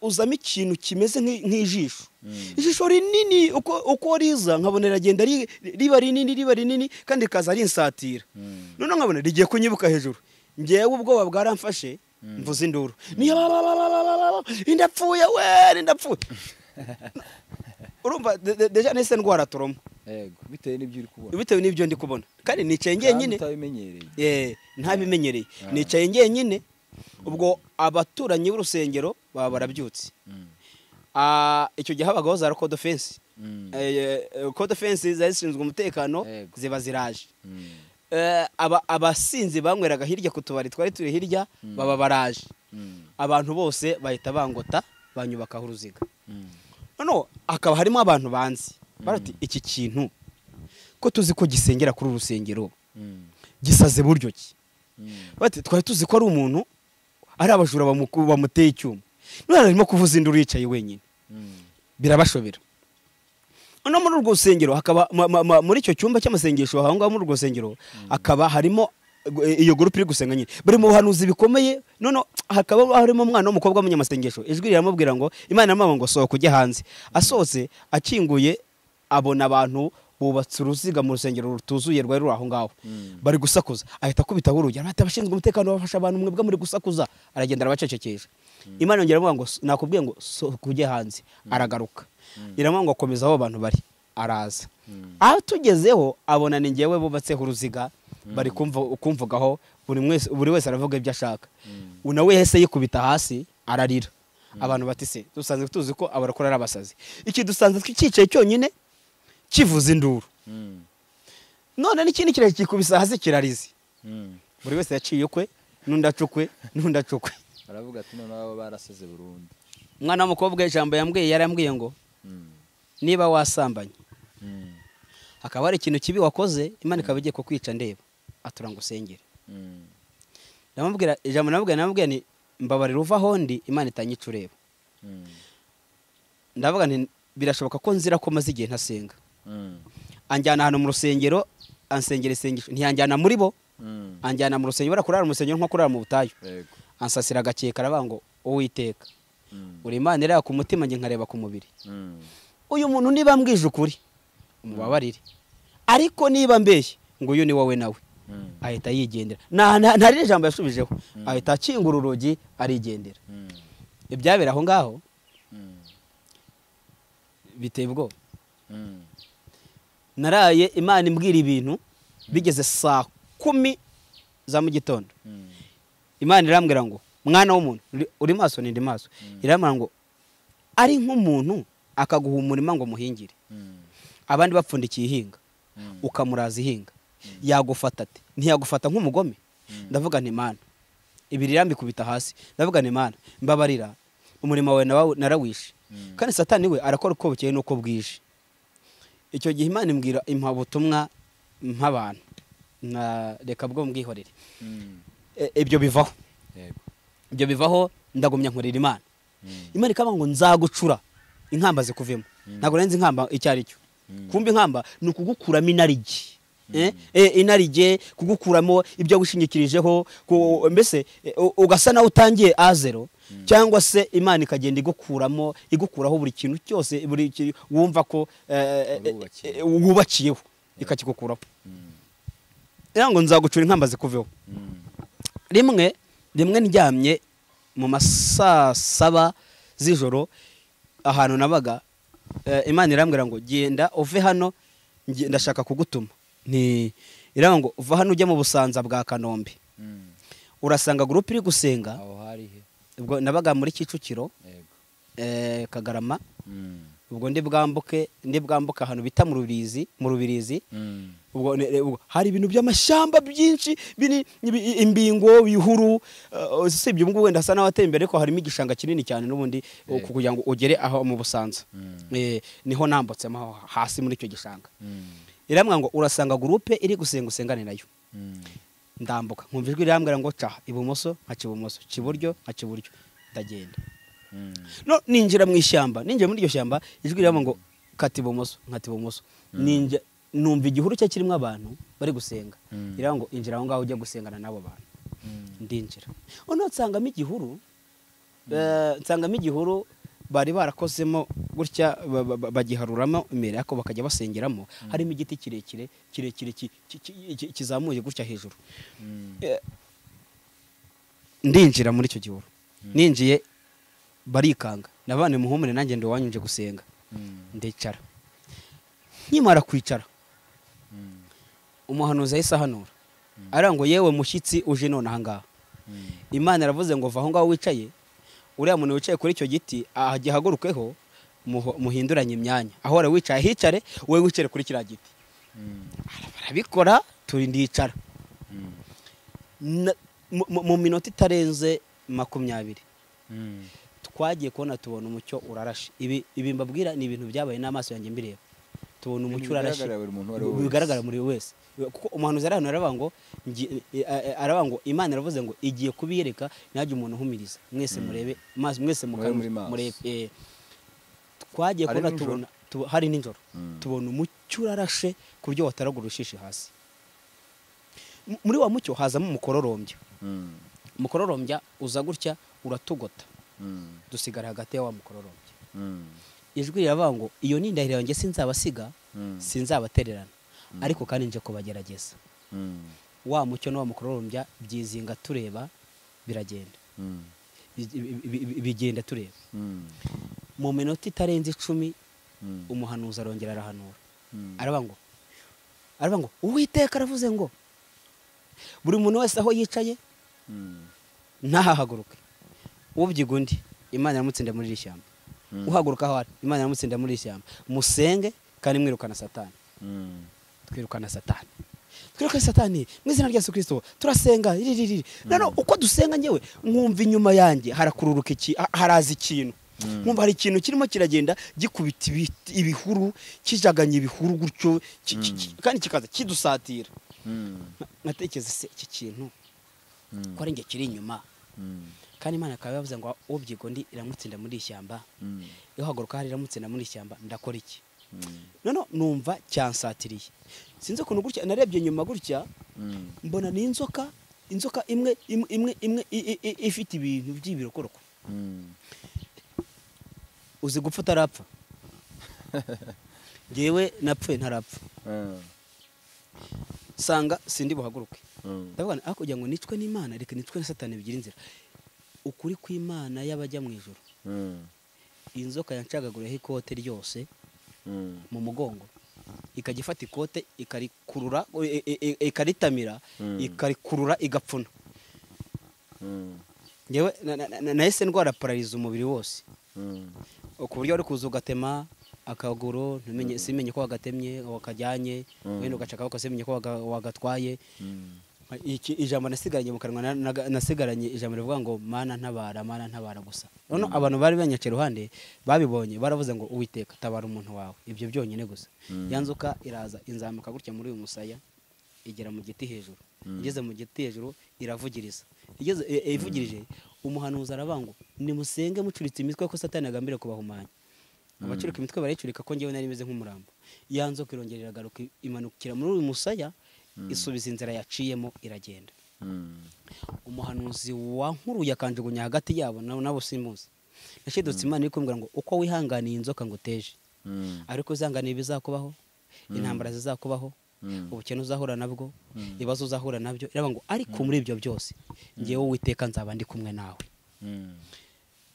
uzamo ikintu kimeze nk'i- nk'ijisho. Ijisho rinini uko riza nkabona riragenda ri- riba rinini riba rinini kandi rikaza rinsatira. Noneho nkabona rigiye kunyibuka hejuru. Ngewe ubwoba bwaramfashe mvuze induru. Niyo indapfuye we indapfuye. Urumva de- de- deja nahise ndwara toromo yego bitewe n'ibyo uri kubona. Bitewe n'ibyo ndi kubona. Kandi nicaye ngenyine. Utabimenyereye. Eh, ntabimenyereye. Ah. nicaye ngenyine ubwo abaturanyi b'urusengero baba barabyutse. Mm. Ah, icyo gihe habagaho za code fence. Mm. code fence zari zishinzwe umutekano ziba ziraje. Mm. Eh, aba- abasinzi banyweraga hirya ku tubari twari turi hirya baba baraje. Abantu bose bahita bangota banyubakaho uruziga. Noneho hakaba harimo abantu banzi barati iki kintu ko tuzi ko gisengera kuri uru rusengero gisaze buryo ki? Twari tuzi ko ari umuntu ari abajura bamu- bamuteye icyuma. None arimo kuvuza induru yicaye wenyine. Mm. birabashobera. Noneho muri urwo rusengero hakaba muri icyo cyumba cy'amasengesho aho ngaho muri urwo rusengero hakaba harimo eh, iyo gurupe iri gusenga nyine. Bari mu buhanuzi bikomeye noneho hakaba harimo umwana w'umukobwa w'umunyamasengesho. Ijwi riramubwira ngo imana iramubwira ngo sohoka ujye hanze. Asohotse akinguye abona abantu bubatse uruziga mu rusengero rutuzuye rwari ruri aho ngaho. Mm. bari gusakuza. Ahita akubitaho urugi. Arabata abashinzwe umutekano bafasha abantu mwebwe muri gusakuza. Aragenda arabacecekesha. Imana yongera avuga ngo nakubwiye ngo sohoka ujye hanze. Aragaruka. Iravuga ngo komeza aho abantu bari. Araza. Mm. aho tugezeho abona ni ngewe bubatseho uruziga. Bari kumvugaho. Buri wese aravuga ibyo ashaka. Mm. nawe yahise yikubita hasi ararira. Abantu bati se dusanzwe tuzi ko abarakora ari abasazi. Iki dusanzwe cyicaye cyonyine? Kivuza induru. Mm. none n'ikindi kirere kikubisa hasi kirarize. Mm. buri wese yaciye ukwe n'undi acukwe n'undi acukwe baravuga ati noneho baba baraseze burundu. Umwana w'umukobwa ijambo yambwiye yarambwiye ngo Mm. niba wasambanye. Hakaba hari ikintu kibi wakoze imana ikaba igiye kukwica ndeba. Atura ngo usengere. Ndamubwira ijambo namubwira namubwira ni mbabarira uva aho ndi imana itanyica ureba. Ndavuga nti birashoboka ko nzira ko maze igihe ntasenga. Anjyana ahantu mu rusengero ansengera isengesho ntiyanjyana muri bo Mm. anjyana mu rusengero bara kurara mu rusengero nko kurara mu butayu ansasira agakeka aravuga ngo uwiteka Mm. uri imana ireba ku mutima njye nkareba ku mubiri Mm. uyu muntu niba mbwije ukuri umubabarire ariko niba mbeshye ngo uyu ni wowe nawe Mm. ahita yigendera nta nta- nta rindi jambo yasubijeho Mm. ahita akingura urugi arigendera Mm. ibyabera aho ngaho Mm. biteye ubwoba Mm. Naraye imana imbwira ibintu bigeze saa kumi za mu gitondo. Mm. imana irambwira ngo mwana w'umuntu uri- maso nindi maso? Irambwira ngo ari nk'umuntu akaguha umurima ngo muhingire. Mm. abandi bapfundikiye ihinga. Ukamuraza ihinga. Yagufata ate ntiyagufata nk'umugome. Ndavuga nti mana ibiri irambikubita hasi. Ndavuga nti mana mbabarira umurimo wawe narawishe. Kandi satani we arakora uko bukeye n'uko bwije. Icyo gihe imana imbwira impa ubutumwa nk'abantu. Na reka bwo mbwihorere. Mm. E- ibyo bivaho. Ibyo bivaho ndagumya nkorera imana. Mm. imana ikaba ngo nzagucura. Inkamba zikuvemo. Mm. ntabwo nzi inkamba icyo ari cyo kumva inkamba ni ukugukuramo inarijye Eh, eh, inarijye kugukuramo ibyo wishingikirijeho mbese eh, ugasa nawe utangiye a zero cyangwa se imana ikagenda igukuramo igukuraho buri kintu cyose buri wumva ko eh, eh, eh, wubakiyeho ikakigukuraho. Rero ngo nzagucura inkamba zikuveho rimwe rimwe ndyamye mu masaa saba z'ijoro ahantu nabaga imana irambwira ngo genda uve hano ndashaka kugutuma. Ni irambwira ngo uva hano ujya mu busanza bwa kanombe. Mm. urasanga gurupe iri gusenga. Ubwo nabaga muri kicukiro. Eh, kagarama. Mm. ubwo ndi bwambuke ndi bwambuke ahantu bita mu rubirizi mu rubirizi. Mm. ubwo hari ibintu by'amashyamba byinshi imbingo bihuru. Usibye ubwo wenda hasa n'ahateye imbere ariko harimo igishanga kinini cyane n'ubundi kugira ngo ugere aho mu busanza. Eh, ni ho nambutsemo aho hasi muri icyo gishanga. Irambwira ngo urasanga gurupe iri gusenga usengane na yo. Mm. ndambuka. Nkumva ijwi rirambwira ngo ca ibumoso nka kibumoso. Kiburyo nka kiburyo. Ndagenda. Mm. no ninjira mu ishyamba. Ninjira muri iryo shyamba ijwi rirambwira ngo kata ibumoso nkata ibumoso. Ninjya numva igihuru cye kirimo abantu bari gusenga. Iravuga ngo injira aho ngaho ujya gusengana n'abo bantu. Ndinjira. Noneho nsangamo igihuru eh, nsangamo igihuru bari barakozemo gutya ba- ba- ba- bagiharuramo imbere ariko bakajya basengeramo. Harimo igiti kirekire kirekire ki- ki- ki- ki- kizamuye gutya hejuru. Mm. Eh, ndinjira muri icyo gihuru. Ninjiye barikanga. Nabane muhumure nanjye ndi iwanyu nje gusenga ndicara. Nkimara kwicara umuhanuzi ahise ahanura. Aravuga ngo yewe mushyitsi uje none ahangaha imana yaravuze ngo va aho ngaho wicaye. Uriya muntu wicaye kuri icyo giti agihagurukeho muho- muhinduranye imyanya. Aho wari wicaye hicare wowe wicare kuri kiriya giti. Mm. barabikora turi ndicara. Mm. Na- mu- minota itarenze makumyabiri. Mm. twagiye kubona tubona umucyo urarashe. Ibi mbabwira ni ibintu byabaye n'amaso yanjye mbireba. Tubona umucyo urarashe. bigaragara muri buri wese. Kuko umuhanuzi arahanura aravuga ngo ngi- eh, eh, aravuga ngo imana iravuze ngo igiye kubiyereka ntihagire umuntu uhumiriza. Mwese murebe maso mwese murebe twagiye kubona tubona tubo- hari nijoro Mm. tubona umucyo urarashe ku buryo wataraga urushishi hasi muri wa mucyo hazamo umukororombya. Mm. umukororombya uza gutya uratugota dusigara hagati ya wa mukororombya. Ijwi riravuga ngo iyo ni indahiro yanjye sinzabasiga sinzabatererana. Ariko kandi nje kubagerageza Mm. wa mucyo n'uwa mukororombya byizinga tureba biragenda Mm. Bi- bi- bi- bigenda tureba Mm. mu minota itarenze icumi Mm. umuhanuzi arongera arahanura Mm. aravuga ngo aravuga ngo uwiteka aravuze ngo buri muntu wese aho yicaye Mm. ntahahaguruke ubyiga undi imana yamutsinde muri iri shyamba Mm. uhaguruka aho ari imana yamutsinde muri iri shyamba musenge kandi mwirukana satani Mm. Twirukana satani twirukane satani mu izina rya kirisito turasenga ririri rero uko dusenga ngewe nkumva inyuma yanjye harakururuka iki ha- haraza ikintu Mm. nkumva hari ikintu kirimo kiragenda gikubita ibihuru kijaganya ibihuru gutyo ki- kandi kikaza kidusatira Mm. nkatekereza se iki kintu Mm. ko ari njye kiri inyuma Mm. kandi imana ikaba yavuze ngo ubyigo ndi iramutsinda muri ishyamba Mm. iyo haguruka hari iramutsinda muri ishyamba ndakora iki Mm. Noneho numva cyansatiriye sinzi ukuntu gutya narebye nyuma gutya mbona ni inzoka inzoka imwe imwe imwe ifite ibintu by'ibirokoroko uzi gupfa utarapfa ngewe napfuye ntarapfa Ah. sanga sindi buhaguruke Mm. ndavuga aho kugira ngo nicwe n'imana reka nicwe na satani bigira inzira ukuri kw'imana y'abajya mu ijoro Mm. iyi nzoka yancagaguriyeho ikote ryose. Mu mugongo ikajya ifata ikote ikarikurura ikaritamira Mm. ikarikurura igapfuna Mm. nahise ndwara parariza umubiri wose Mm. ku buryo wari kuza ugatema akaguru simenye ko wagatemye wakajyanye Mm. wenda ugaca akaboko simenye ko waga- wagatwaye Mm. iki ijambo nasigaranye mu kanwa na- na- nasigaranye ijambo rivuga ngo mana ntabara mana ntabara gusa noneho abantu bari banyaca iruhande babibonye baravuze ngo uwiteka tabara umuntu wawe. Ibyo byonyine gusa. Mm. ya nzoka iraza inzamuka gutya muri uyu musaya igera mu giti hejuru. Mm. igeze mu giti hejuru iravugiriza. Igeze e- e- ivugirije umuhanuzi ngo nimusenge mucuritse imitwe ko satani agambiriye kubahumanya. Abacurika imitwe barayicurika ko ngewe nari meze nk'umurambo. Ya nzoka irongera iragaruka imanukira muri uyu musaya isubiza inzira yaciyemo iragenda. Umuhanuzi wankuruye akanjugunya hagati yabo na- nabo simuzi. Nashidutse imana iri kumbwira ngo uko wihanganiye inzoka ngo uteje. Mm. ariko uzihanganiye ibizakubaho intambara zizakubaho ubukene uzahura nabwo ibibazo uzahura na byo. Iravuga ngo ariko muri ibyo byose ngewe uwiteka nzaba ndi kumwe nawe.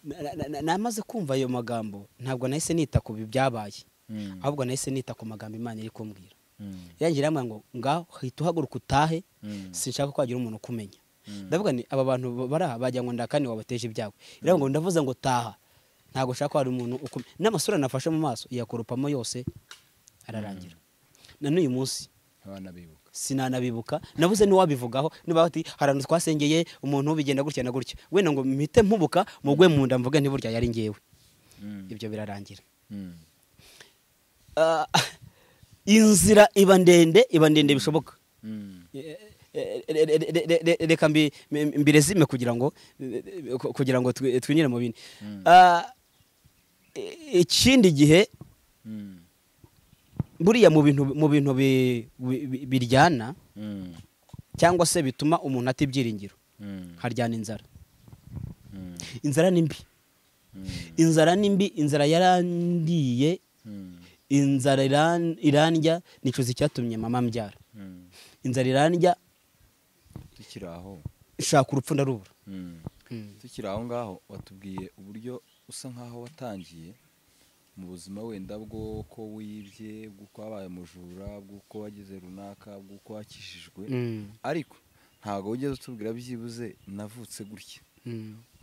Na- na- na- namaze kumva ayo magambo ntabwo nahise nita ku byabaye. Ahubwo nahise nita ku magambo imana iri kumbwira. Mm. irangira iramubwira ngo ngaho hita uhaguruka utahe Mm. sinshaka ko hagira umuntu ukumenya. Mm. ndavuga ni aba bantu bari aha bagira ngo ndakane wabateje ibyago. Iravuga ngo ndavuze ngo taha ntabwo ushaka ko hari umuntu ukumenya n'amasura nafashe mu maso iyakorupamo yose ararangira. Na n'uyu munsi sinanabibuka. Nabuze n'uwabivugaho niba bati ahantu twasengeye umuntu bigenda gutya na gutya. Wenda ngo mpite mpubuka mugwe mu nda mvuge ntiburya yari ngewe ibyo birarangira. Ah, inzira iba ndende iba ndende bishoboka Mm. Eh, eh, re- reka mbi- mbi- mbirezime kugira ngo eh, kugira ngo twi- twinyure mu bindi Mm. Ah, ikindi gihe Mm. buriya mu bintu mu bintu bi- bi- bi- biryana cyangwa se bituma umuntu ata ibyiringiro haryana inzara inzara ni mbi inzara ni mbi inzara yarandiye. Inzara iran- irandya nicuza icyatumye mama mbyara Mm. inzara irandya tukiri aho shaka urupfu ndarubura Mm. Mm. tukiri aho ngaho watubwiye uburyo usa nkaho watangiye mu buzima wenda bw'uko wibye bw'uko wabaye umujura bw'uko wagize runaka bw'uko wakishijwe ariko ntabwo wigeze utubwira byibuze navutse gutya.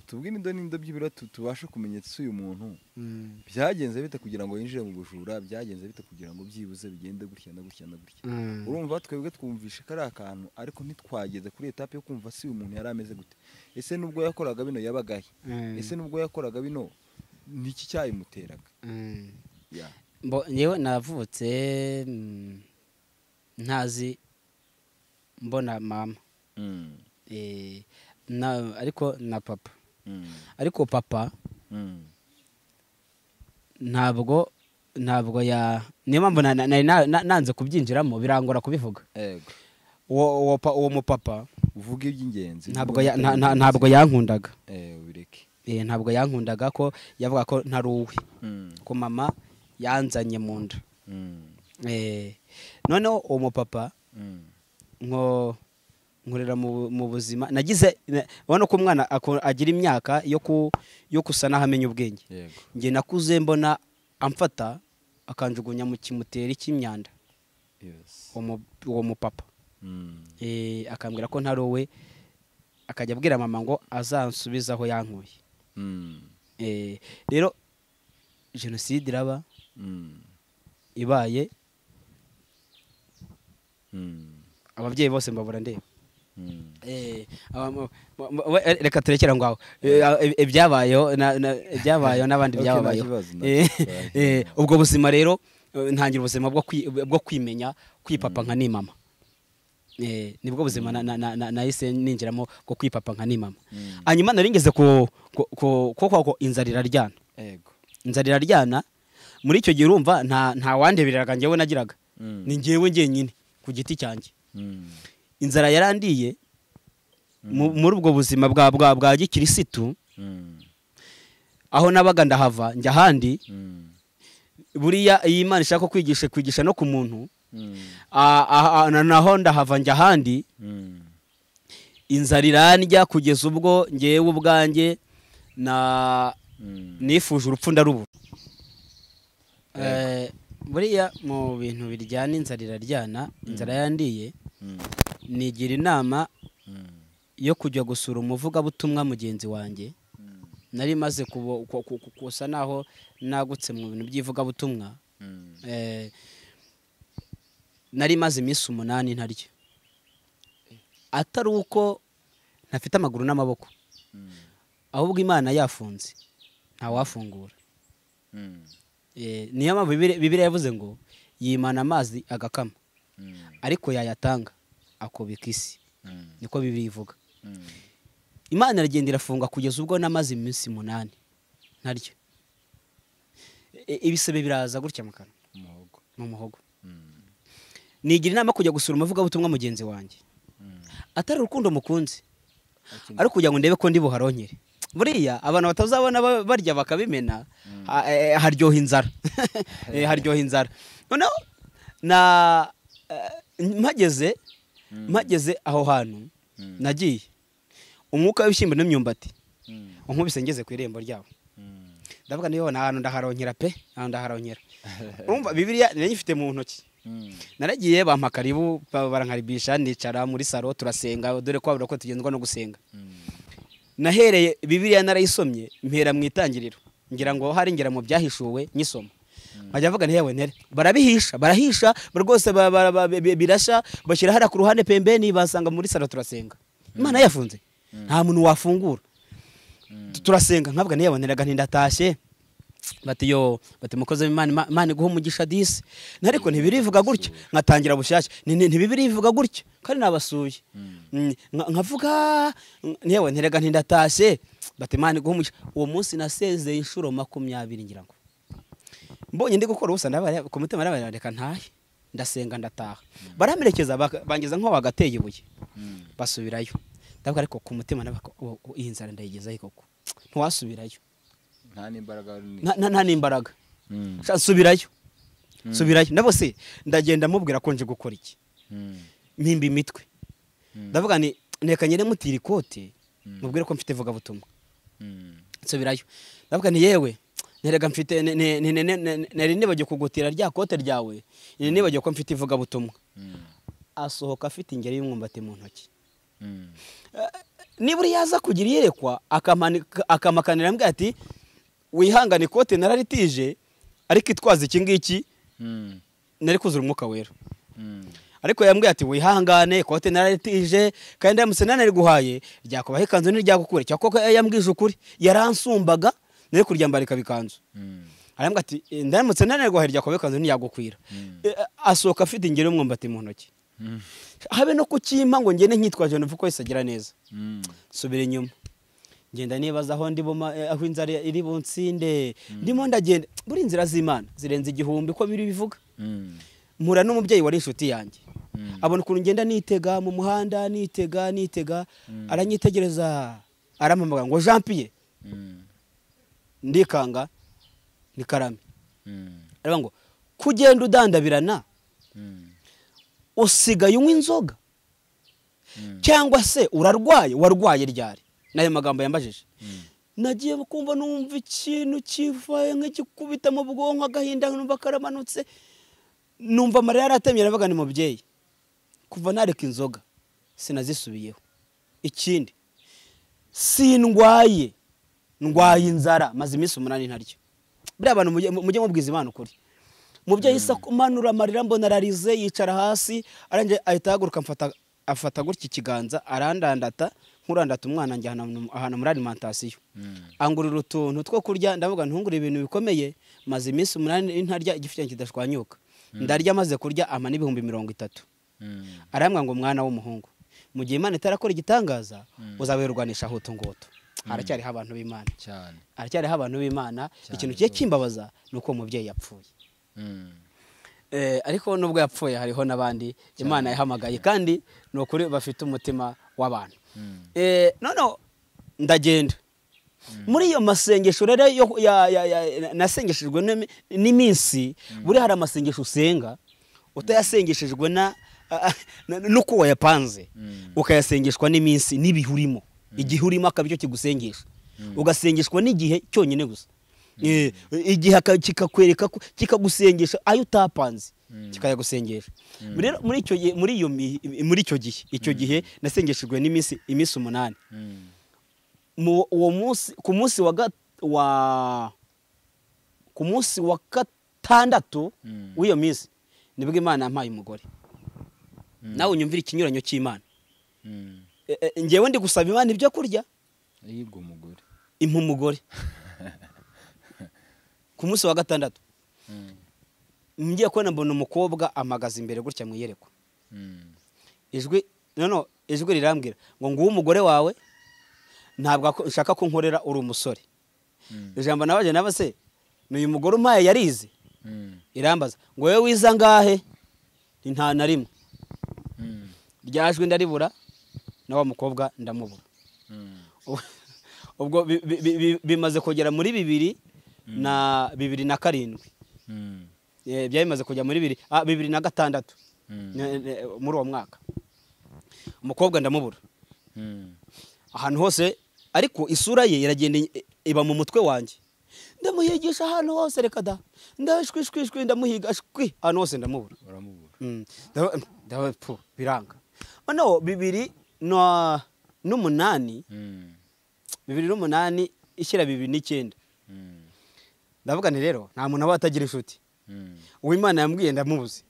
Tubwire indo n'indo byibura tu- tubashe kumenya ese uyu muntu. Mm. byagenze bite kugira ngo yinjire mu bujura? Byagenze bite kugira ngo byibuze bigende gutya na gutya na gutya? Mm. urumva twebwe twumvishe kari akantu ariko ntitwageze kuri etape yo kumva si uyu muntu yari ameze gute. Ese nubwo yakoraga bino yabagahe Mm. ese nubwo yakoraga bino niki cyayimuteraga? Njyewe navutse ntazi mbona mama. Eh, na ariko na papa. Ariko papa mm, ntabwo ntabwo ya niyo mpamvu na- na- nari na- na- nanze kubyinjiramo birangora kubivuga. Uwo uwo pa- uwo mupapa uvuge iby'ingenzi. Ntabwo ya- nta- nta- ntabwo yankundaga. Eh ubireke Eh, ntabwo yankundaga ko yavuga ko ntari uwe. Mm, ko mama yanzanye mu nda. Mm, Eh, noneho uwo mupapa mm, nko nkorera mu buzima. Nagize na- ubona ko umwana agira imyaka yo gusa n'aho amenya ubwenge. Njye nakuze mbona amfata akanjugunya mu kimuteri cy'imyanda. Uwo mu- uwo mupapa. Mm, Eh, akambwira ko ntari uwe akajya abwira mama ngo azansubize aho yankuye. Mm, Eh, rero jenoside iraba mm, ibaye. Ababyeyi bose mbabura ndeba. Reka turekere aho. Ngaho Eh, eh, ibyabayeho ibyabayeho n'abandi Eh, eh, ubwo buzima rero eh, ntangira ubuzima bwo kwi- bwo kwimenya kwipapa nka nimama Eh, ni bwo buzima na- na- na- na- nahise ninjiramo bwo kwipapa nka nimama Mm. hanyuma nari ngeze ku ku- ku- ku- ku- ku inzara iraryana inzara iraryana muri icyo gihe urumva nta wandebereraga njyewe nagiraga. Mm. ni njyewe njyenyine ku giti cyanjye. Mm. Inzara yarandiye mu- muri ubwo buzima bwa bwa bwa gikirisitu Mm. aho nabaga ndahava njya ahandi. Mm. buriya iyo imana ishaka kwigisha kwigisha no ku muntu. Mm. na- naho ndahava njya ahandi. Inzara irandya kugeza ubwo ngewe ubwanjye na nifuje urupfu ndarubura. Eh, buriya mu bintu biryana inzara iraryana inzara yandiye. Nigira inama Mm. yo kujya gusura umuvugabutumwa mugenzi wanjye. Mm. nari maze kusa naho nagutse mu bintu by'ivugabutumwa. Mm. Eh, nari maze iminsi umunani ntarya. Atari uko ntafite amaguru n'amaboko. Ahubwo imana yafunze ntawafungura. Eh, niyo mpamvu Bibiri- yavuze ngo yimana amazi agakama. Ariko yayatanga. Akubika isi. Mm. niko bibiri ivuga. Mm. imana iragenda irafunga kugeza ubwo namaze iminsi umunani ntarya I- ibisebe biraza gutya mu kanwa. Umuhogo. mu muhogo. Mm. nigira inama kujya gusura umuvugabutumwa mugenzi wanjye. Atari urukundo mukunzi. Ariko kugira ngo ndebe ko ndi buharonkere buriya abantu batazabona ba- barya bakabimena ha- eh, haryoha inzara. Eh, haryoha inzara. Noneho na eh, mpageze. Mpageze aho hantu Mm. nagiye umwuka w'ibishyimbo n'imyumbati Mm. unkubise ngeze ku irembo ryabo Mm. ndavuga niyo nta hantu ndaharonkera pe nta hantu ndaharonkera urumva bibiliya nari nyifite mu ntoki Mm. naragiye bampa karibu ba- barankaribisha nicara muri salo turasenga dore ko ko tugenzwa no gusenga Mm. nahereye bibiliya narayisomye mpera mu itangiriro ngira ngo hari ngera mu byahishuwe nyisoma nkajya mvuga nti yewe ntere barabihisha barahisha rwose ba- ba- ba- bi- birasha bashyira hariya ku ruhande pembeni basanga muri salo turasenga. Imana yafunze. Nta muntu wafungura. Mm. turasenga. Nkavuga niyo yaboneraga ntindatashye bati yo bati mukozi w'imana Ima- imana iguha umugisha disi. Ariko ntibirivuga gutya nkatangira bushyashya ntibibirivuga gutya kandi nabasuye. Mm. Mm, nka- nkavuga nyewe nterega ntindatashye bati imana iguha umugisha. Uwo munsi nasezeye inshuro makumyabiri ngira ngo. Mbonye ndi gukora ubusa ku mutima reka ntahe ndasenga ndataha. Baramerekeza bangeza nko bagateye ibuye. Mm. basubirayo. Ndavuga ariko ku mutima ndavuga ko, "Oh, oh, iyi nzara ndayigezaho koko. Ntiwasubirayo. Nta n'imbaraga nsubirayo nsubirayo ndabo se ndagenda mubwira ko nje gukora iki? Mpimba imitwe. Mm. ndavuga ni reka nyine mutira ikote mubwire ko mfite ivugabutumwa Mm. nsubirayo. Ndavuga ni yewe nerega mfite ne- ne- ne- ne- ne- ne- nari nibagiwe kugutira rya kote ryawe. Nibagiwe ko mfite ivugabutumwa. Mm. asohoka afite ingeri y'umwumbati mu ntoki. Mm. nibura yaza kugira iyerekwa akamakanira ambwira ati wihangane ikote nararitije ariko itwaza iki ngiki? Mm. nari kuzura umwuka wera. Ariko yambwiye ati wihangane ikote nararitije kandi ndamutse nanariguhaye ryakubaho ikanzu ntiryagukure cyangwa koko yambwije ukuri. Yaransumbaga nari kuryambara ikaba ikanzu Mm. arambwira ati "Eh, ndamutse nanariguhaye ryakubaho ikanzu ntiyagukwira. Mm. Eh, asohoka afite ingeri y'umwumbati mu ntoki. Mm. habe no kukimpa ngo ngende nkitwaje numva ko wese agira neza. Subira inyuma. Ngenda nibaza aho ndi buma- eh, aho inzara iri bunsinde. Ndimo ndagenda. Buri inzira z'imana zirenze igihumbi ko biri bivuga? Mpura n'umubyeyi wari inshuti yanjye. Abona ukuntu ngenda nitega mu muhanda nitega nitega. Aranyitegereza. Arampamagara ngo jean Mm. Ndikanga ni karame Mm. aravuga ngo kugenda udandabirana Mm. usigaye unywa inzoga. Mm. cyangwa se urarwaye warwaye ryari? N'ayo magambo yambajije. Nagiye kumva numva ikintu kivaye nk'igikubita mu bwonko agahinda numva karamanutse. Numva amarira yaratemye aravuga ni mubyeyi kuva nareka inzoga sinazisubiyeho. Ikindi sindwaye. Ndwaye inzara maze iminsi umunani ntaryo buriya abantu mujye mubwiza imana ukuri. Umubyeyi isa kumanura amarira mbona ararize yicara hasi arangije ahita ahaguruka afata gutya ikiganza arandandata nkurandata umwana njye ahantu muri alimantasiyo. Mm. angurira utuntu two kurya ndavuga ntungure ibintu bikomeye maze iminsi umunani ntarya igifu cyanjye kidashwanyuka. Ndarya maze kurya ama n'ibihumbi mirongo itatu. Arambwira ngo mwana w'umuhungu mu gihe imana itarakora igitangaza uzabirwanisha hutu ngutu haracyariho abantu b'imana. Cyane. Haracyariho abantu b'imana ikintu kigiye kimbabaza ni uko uwo mubyeyi yapfuye Eh, ariko nubwo yapfuye hariho n'abandi imana yahamagaye. Kandi ni ukuri bafite umutima w'abantu. Eh, noneho ndagenda. Muri iyo masengesho rero nasengeshejwe n'imi- n'iminsi buriya hari amasengesho usenga utayasengeshejwe n'uko wayapanze. Ukayasengeshwa n'iminsi n'ibihe urimo igihe urimo akaba icyo kigusengesha. Ugasengeshwa n'igihe cyonyine gusa. Eh, igihe kikakwereka ko- kikagusengesha ayo utapanze kikayagusengesha. Muri icyo gihe muri iyo mi- muri icyo gihe icyo gihe nasengeshejwe n'iminsi iminsi umunani. Mu uwo munsi ku munsi wa ku munsi wa gatandatu Mm. w'iyo minsi ni bwo imana yampaye umugore. Nawe unyumvire ikinyuranyo cy'imana. E- e, njyewe ndi gusaba imana ibyo kurya. Yibwa umugore impa umugore ku munsi wa gatandatu. Ngiye kubona mbona umukobwa amagaze imbere gutya mu iyerekwa ijwi noneho ijwi rirambwira ngo nguwo umugore wawe ntabwo nshaka ko nkorera uri umusore. Ijambo nabaje naba se ni uyu mugore umpaye yarize. Irambaza ngo wowe wiza ngahe Nti nta na rimwe. Rya jwi ndaribura na wa mukobwa ndamubura ubwo bi- bi- bimaze kugera muri bibiri na bibiri na karindwi. Eh, byari bimaze kujya muri bibiri. Ah, bibiri na gatandatu. Muri uwo mwaka. Umukobwa ndamubura. Ahantu hose ariko isura ye iragenda iba mu mutwe wanjye. Ndamuhigisha ahantu hose reka da. Ndashwishwishwi ndamuhiga shwi. Ahantu hose ndamubura. Biranga. Noneho bibiri n'umunani. Bibiri n'umunani ishyira bibiri n'icyenda. Ndavuga ni rero nta muntu aba atagira inshuti. Uwo imana yambwiye ndamubuze.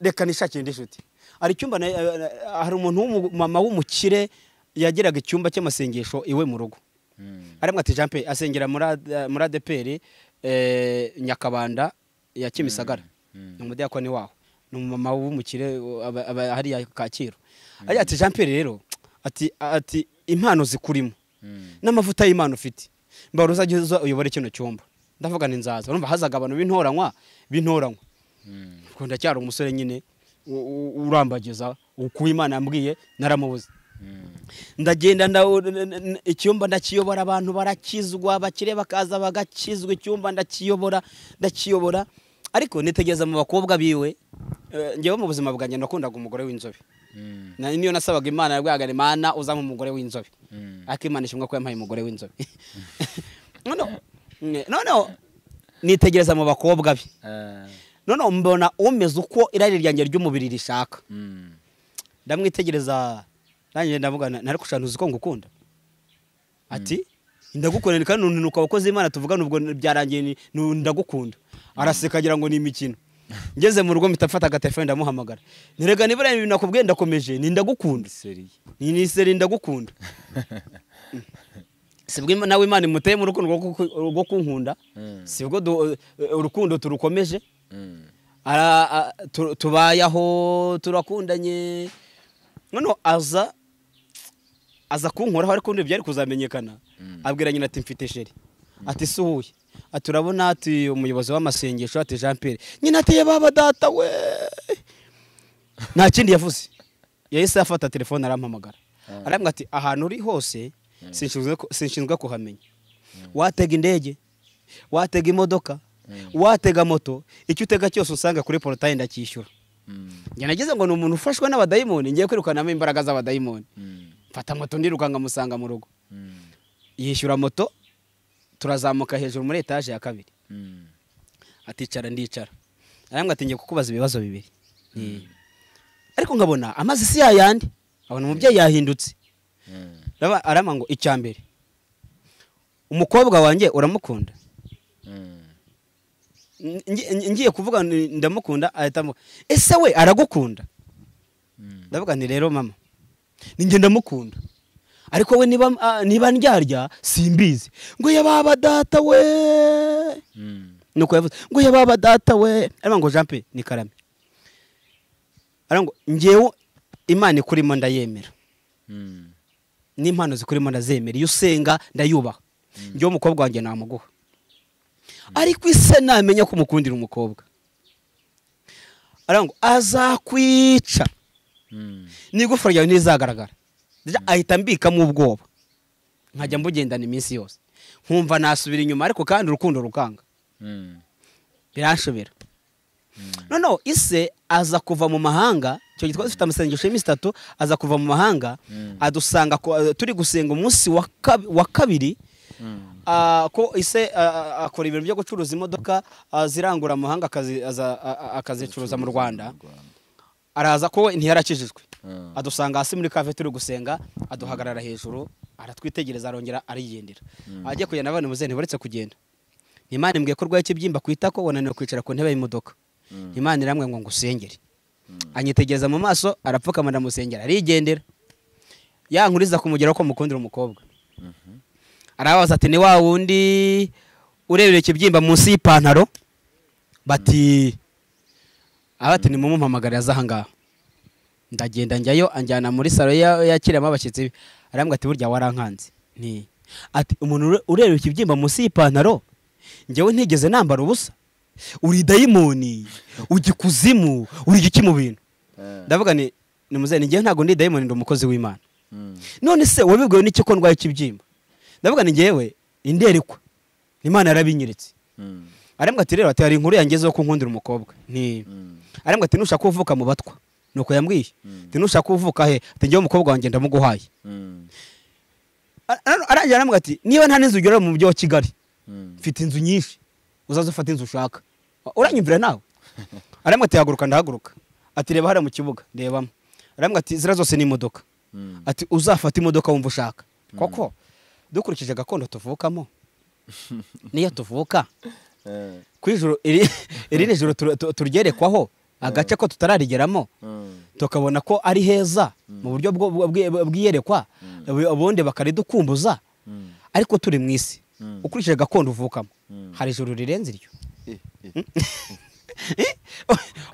Reka nishakire indi nshuti. Hari icyumba na- eh, hari umuntu w'umumama w'umukire yagiraga icyumba cy'amasengesho iwe mu rugo. Arimo ati jean pe asengera muri Ad- muri adeperi eh, nyakabanda ya kimisagara. Ni umudiyakoni waho. Ni umumama w'umukire hariya kacyiru. Ati jean pierre rero ati ati impano zikurimo. N'amavuta y'imana ufite. Mbara uzajya uza uyobore kino cyumba. Ndavuga ni nzaza. Urumva hazaga abantu b'intoranywa b'intoranywa. Ubwo ndacyari umusore nyine u- u- urambagiza uko imana yambwiye naramubuze. Ndagenda icyumba ndakiyobora abantu barakizwa bakire bakaza bagakizwa icyumba ndakiyobora ndakiyobora. Ariko nitegereza mu bakobwa biwe eh, njyewe mu buzima bwanjye nakundaga umugore w'inzobe. Niyo nasabaga imana yabwaga imana uzampa umugore w'inzobe. Ariko imana ishimwe ko yampaye umugore w'inzobe. Noneho nitegereza mu bakobwa be. Noneho mbona umeze uko irari ryanjye ry'umubiri rishaka. Ndamwitegereza nanjye ndavuga na- nari kushana uzi ko ngukunda. Ati ndagukunda kandi nunuka abakozi b'imana tuvugana ubwo byarangiye ndagukunda. Araseka agira ngo ni imikino. Ngeze mu rugo mpita mfata agatelefone ndamuhamagara. Ntirega niba ibintu nakubwiye ndakomeje ni ndagukunda. Ni ni seri ndagukunda. Sibwo nawe imana imuteye mu rukundo rwo ku- rwo kunkunda sibwo du- urukundo turukomeje. Tu- tubayeho turakundanye. Noneho aza aza kunkoraho ariko ubundi byari kuzamenyekana abwira nyina ati mfite sheri. Ati si uwuhe ati urabona ati umuyobozi w'amasengesho ati jean pierre nyina ati baba data we. Nta kindi yavuze. Yahise afata telefone arampamagara. Arambwira ati ahantu uri hose sinshinzwe ku- sinshinzwe kuhamenya. Watega indege watega imodoka watega moto icyo utega cyose usanga kuri porotayi ndacyishyura njye nagize ngo ni umuntu ufashwe n'abadayimoni ngiye kwirukanamo imbaraga z'abadayimoni. Mfata moto ndirukanka musanga mu rugo. Yishyura moto turazamuka hejuru muri etaje ya kabiri. Aticara ndicara. Arambwira ati ngiye kukubaza ibibazo bibiri. Ariko nkabona amazi si yayandi abona umubyeyi yahindutse. Ndaba- arama ngo icya mbere umukobwa wanjye uramukunda? Ngi- ngi- ngiye kuvuga ni- ndamukunda ahitamo ese we aragukunda? Ndavuga nti rero mama ninjye ndamukunda. Ariko we niba ah, niba ndyarya simbizi. Ngo yababa data we. Nuko yavuze ngo yababa data we. Ariko ngo Jean Pierre ni karame. Ngewe imana ikurimo ndayemera. Mm. n'impano zikurimo ndazemera. Iyo usenga ndayubaha. Njyewe umukobwa wanjye namuguha. Ariko ise namenya ko umukundira umukobwa. Azakwica. N'igufwa ryawe ntirizagaragara Deja ahita mbikamo ubwoba nkajya mbugendana iminsi yose. Nkumva nasubira inyuma ariko kandi urukundo rukanga. Mm. biranshobera noneho ise aza kuva mu mahanga icyo gihe twari dufite amasengesho y'iminsi itatu aza kuva mu mahanga Mm. adusanga ko- turi gusenga umunsi wa kab- wa kabiri ah, ko ise ah, ah, akora ibintu byo gucuruza imodoka zirangura mu mahanga akazi- aza- ah, ah, akazicuruza mu rwanda. Araza ko we ntiyarakijijwe Mm. Adusanga hasi muri kafe turi gusenga aduhagarara hejuru aratwitegereza arongera arigendera agiye kugenda abana muzehe ntiburetse kugenda. Imana imbwiye ko urwaye ikibyimba ku itako wananiwe kwicara ku ntebe y'imodoka. Mm. imana iramwe ngo ngusengere. Anyitegereza mu maso arapfukama ndamusengera arigendera. Yankuriza kumugeraho ko mukundira umukobwa Mhm. arabaza ati ni wa wundi urebera ikibyimba munsi y'ipantaro? Bati aba ati ni mumumpamagare aza ahangaha ndagenda njyayo anjyana muri salo ya- yakiramo abashyitsi be. Arambwira ati burya warankanze. Ni ati umuntu ure- urebera ikibyimba munsi y'ipantaro? Njyewe ntigeze nambara ubusa. Uri dayimoni ujya ikuzimu uri igiki mu bintu? Eh. ndavuga ni ni muzehe ni njyewe ntabwo ndi dayimoni ndi umukozi w'imana. Mm. none se wabibwiwe n'iki ko ndwaye ikibyimba? Ndavuga ni njyewe inderekwa imana yarabinyeretse. Mm. arambwa ati rero ati hari inkuru yangezeho ko nkundira umukobwa. Ni Mm. arambwa ati nushaka kuvuka mu batwa. Nuko yambwiye. Mm. ati nushaka kuvuka he? Ati njyewe umukobwa wanjye ndamuguhaye. Mm. Ar- arangira arambwa ati niba nta n'inzu ugira mu mujyi wa kigali Mm. mfite inzu nyinshi uzaze ufate inzu ushaka. Uranyumvira nawe? Arambwa ati haguruka ndahaguruka. Ati reba hariya mu kibuga rebamo arambwa ati ziriya zose ni imodoka. Ati uzafate imodoka wumva ushaka. Koko dukurikije gakondo tuvukamo. Niyo tuvuka Eh. ku ijoro iri ni ijoro tur- tu- turyerekwaho. Agace ko tutararigeramo Mm. tukabona ko ari heza mu buryo bw'iyerekwa ubu- ubundi bakaridukumbuza. Mm. ariko turi mu isi. Mm. ukurikije gakondo uvukamo. Mm. hari ijoro rirenze iryo. Eh, eh.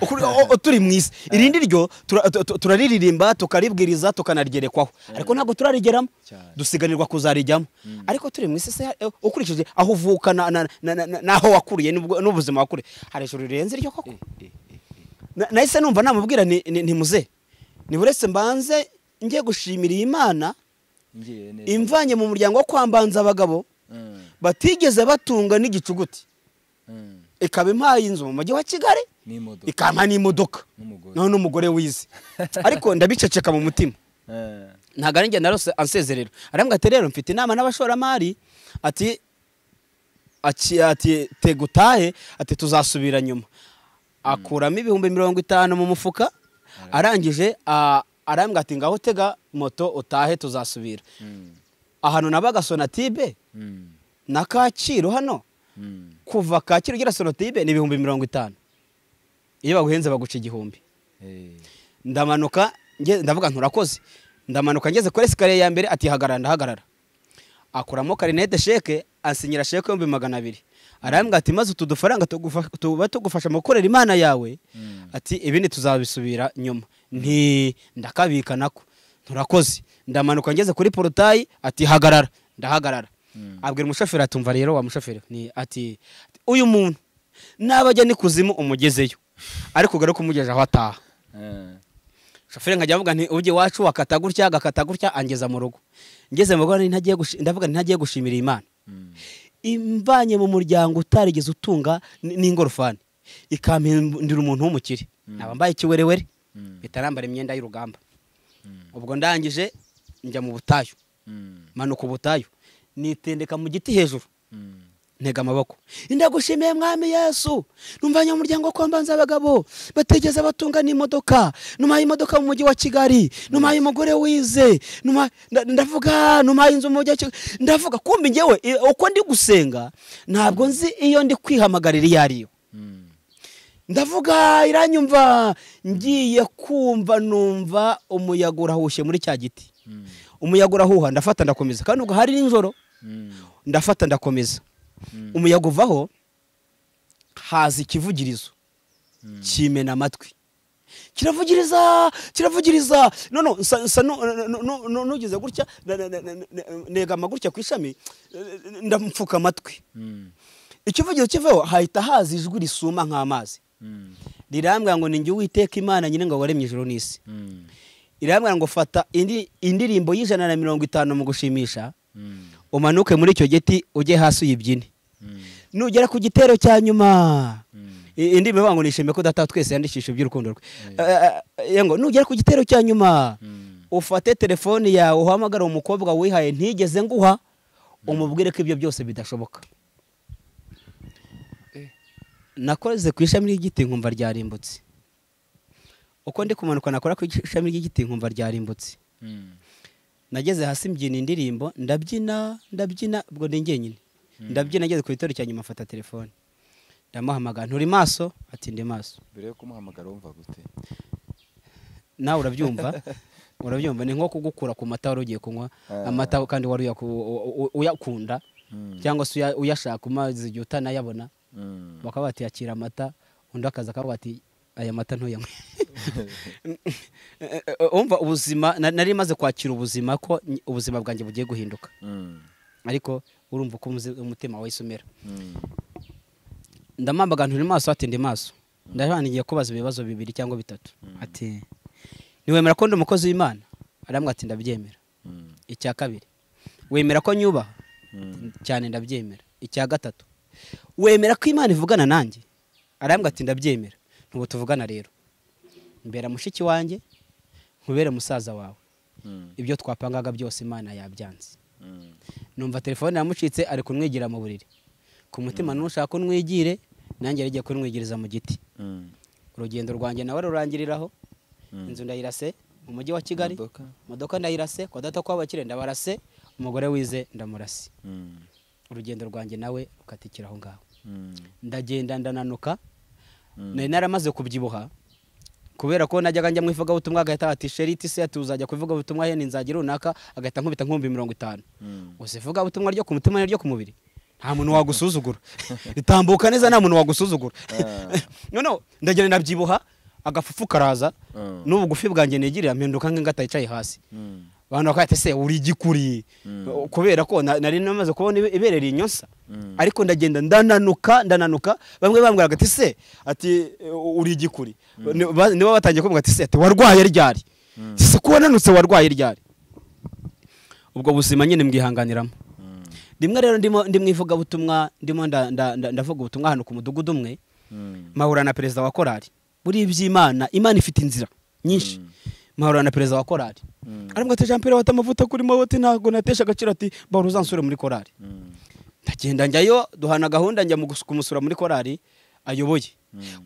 Turi mu isi. Irindi ryo tura- tu- tu- turariririmba tukaribwiriza tukanaryerekwaho ariko ntabwo turarigeramo. Dusiganirwa kuzarijyamo ariko turi mu isi se eh, ukurikije aho uvuka na- na- na- na- na- n'aho wakuriye n'ubuzima wakuriye. Hari ijoro rirenze iryo koko? Eh, eh, eh. Nahise numva namubwira ni, muze. Ni buretse mbanze ngiye gushimira iyi mana imvanye mu muryango wo kwambanza abagabo Mm. batigeze batunga n'igicuguti. Mm. ikaba impaye inzu mu mujyi wa kigali ikampa n'imodoka. Naho n'umugore wize. Ariko ndabiceceka mu mutima. Eh. ntabwo ari njye narose ansezerera. Arambwira ati rero mfite inama n'abashoramari. Ati ati tega utahe ati tuzasubira nyuma. Akuramo ibihumbi mirongo itanu mu mufuka arangije arambwira ati ngaho tega moto utahe tuzasubira. Mm. ahantu nabaga sonatibe Mm. na kacyiru hano Mm. kuva kacyiru ugera sonatibe ni ibihumbi mirongo itanu. Iyo baguhenze baguca igihumbi. Ndamanuka ndavuga nturakoze ndamanuka ngeze kuri esikariye ya mbere ati hagarara ndahagarara akuramo karinete sheke ansinyira sheke y'ibihumbi magana abiri. Arambwira ati maze utu dufaranga tuba tugufasha mu gukorera imana yawe. Mm. ati ibindi tuzabisubira nyuma. Nti ndakabika nako. Nturakoze ndamanuka ngeze kuri porotayi ati hagarara. Ndahagarara. Mm. abwira umushoferi ati umva rero wa mushoferi. Ni ati uyu muntu nabajya n'ikuzimu umugezeyo. Ariko ugaruke umugejeje aho ataha. Eh. shoferi nkajya avuga nti ujye iwacu akata gutya agakata gutya angeza mu rugo. Ngeze mu rugo ndavuga ntagiye gushimira imana. Mm. Imvanye mu muryango utarigeze utunga n'ingorofani. Ikampindura umuntu w'umukire. Naba mbaye ikiwerewere. Mm. mpita nambara imyenda y'urugamba. Mm. ubwo ndangije njya mu butayu. Manuka ubutayu. Nitendeka mu giti hejuru. Ntega amaboko. Ndagushimiye mwami yesu. Numvanye umuryango kwambanza abagabo. Bategeze batunga n'imodoka numaye imodoka mu mujyi wa kigali. Numaye umugore wize. Ndavuga numaye inzu mu mujyi wa kigali. Ndavuga kumbi njyewe i- uko ndi gusenga ntabwo nzi iyo ndi kwihamagarira iyo ariyo Mm. ndavuga iranyumva ngiye kumva numva umuyaga urahushye muri cya giti. Mm. umuyaga urahuha ndafata ndakomeza. Kandi ubwo hari nijoro Mm. ndafata ndakomeza. Umuyaga uvaho haza ikivugirizo. Mm. kimena amatwi kiravugiriza kiravugiriza. No no nsa- nsa nu- nu- nu- nu- nugize gutya negama gutya ku ishami ndamupfuka amatwi. Ikivugizo kiveho hahita haza ijwi risuma nk'amazi. Rirambwira ngo ni njye uwiteka imana nyine ngo waremye ijuru n'isi. Irambwira ngo fata indi indirimbo y'ijana na mirongo itanu mu gushimisha umanuke muri icyo giti ujye hasi uyibyine. Nugera ku gitero cya nyuma. I- indi bivuga ngo nishimiye ko data twese yandikisha iby'urukundo rwe. Eh, eh, ngo nugera ku gitero cya nyuma. Ufate telefoni yawe uhamagara umukobwa wihaye ntigeze nguha umubwire ko ibyo byose bidashoboka. Nakoze ku ishami ry'igiti nkumva ryarimbutse. Uko ndi kumanuka nakora ku ishami ry'igiti nkumva ryarimbutse. Nageze hasi mbyina indirimbo ndabyina ndabyina ubwo ndi njyenyine. Ndabyina ngeze ku gitero cya nyuma afata telefone. Ndamuhamagara nturi maso? Ati ndi maso. Mbere yo kumuhamagara wumva gute? Nawe urabyumva? Urabyumva? Ni nko kugukura ku mata wari ugiye kunywa Ah. amata kandi wari uyakunda cyangwa se uya- uyashaka umaze igihe utanayabona. Bakaba bati yakira amata undi akaza akavuga ati aya mata ntuyanywe umva ubuzima na- nari maze kwakira ubuzima ko ubuzima bwanjye bugiye guhinduka. Ariko urumva uko umutima wahise umera. Ndamwambaga nturi maso ati ndi maso. Ndabona ngiye kubaza ibibazo bibiri cyangwa bitatu. Ati niwemera ko ndi umukozi w'imana? Arambwira ati ndabyemera. Icya kabiri wemera ko nyubaha cyane ndabyemera. Icya gatatu wemera ko imana ivugana nanjye? Arambwira ati ndabyemera. Ntubu tuvugana rero. Mbera mushiki wanjye nkubere musaza wawe. Ibyo twapangaga byose imana yabyanze. Numva telefone yamucitse ari kunwigira mu buriri. Ku mutima nushaka unwigire nanjye yagiye kunwigiriza mu giti. Urugendo rwanjye nawe rurangiriraho. Inzu ndayirase mu mujyi wa kigali. Imodoka? imodoka ndayirase kwa data kw'abakire ndabarase umugore wize ndamurase. Urugendo rwanjye nawe rukatikira aho ngaho. Ndagenda ndananuka. Nari naramaze kubyibuha. Kubera ko najyaga njya mu ivugabutumwa agahita ati sheriti se ati uzajya ku ivugabutumwa hene nzajya runaka. Agahita nkubita nk'ibihumbi mirongo itanu. Gusa ivugabutumwa ryo ku mutima n'iryo ku mubiri. Nta muntu wagusuzugura. Ritambuka neza nta muntu wagusuzugura. Noneho ndagenda ndabyibuha agafufu karaza. N'ubugufi bwanjye nigirira mpinduka nk'ingata yicaye hasi abantu bakahita se uri igikuri? Kubera ko na- nari namaze kubona ibe- ibereye inyonsa ariko ndagenda ndananuka ndananuka bamwe bambwiraga ati se ati uri igikuri? Ni- ba- nibo batangiye kuvuga ati se ati warwaye ryari? Se ko wananutse warwaye ryari? Ubwo buzima nyine mbwihanganiramo. Rimwe rero ndimo ivugabutumwa ndimo nda- nda- nda- ndavuga ubutumwa ahantu ku mudugudu umwe. Mpahura na perezida wa korali. Buriya iby'imana imana ifite inzira nyinshi. Mpahura na perezida wa korali. Arambwira ati jean wata amavuta kuri mawoti ntabwo natesha agaciro ati bahora uzansure muri korali. Ndagenda njyayo duhana gahunda njya mu kumusura muri korali ayoboye.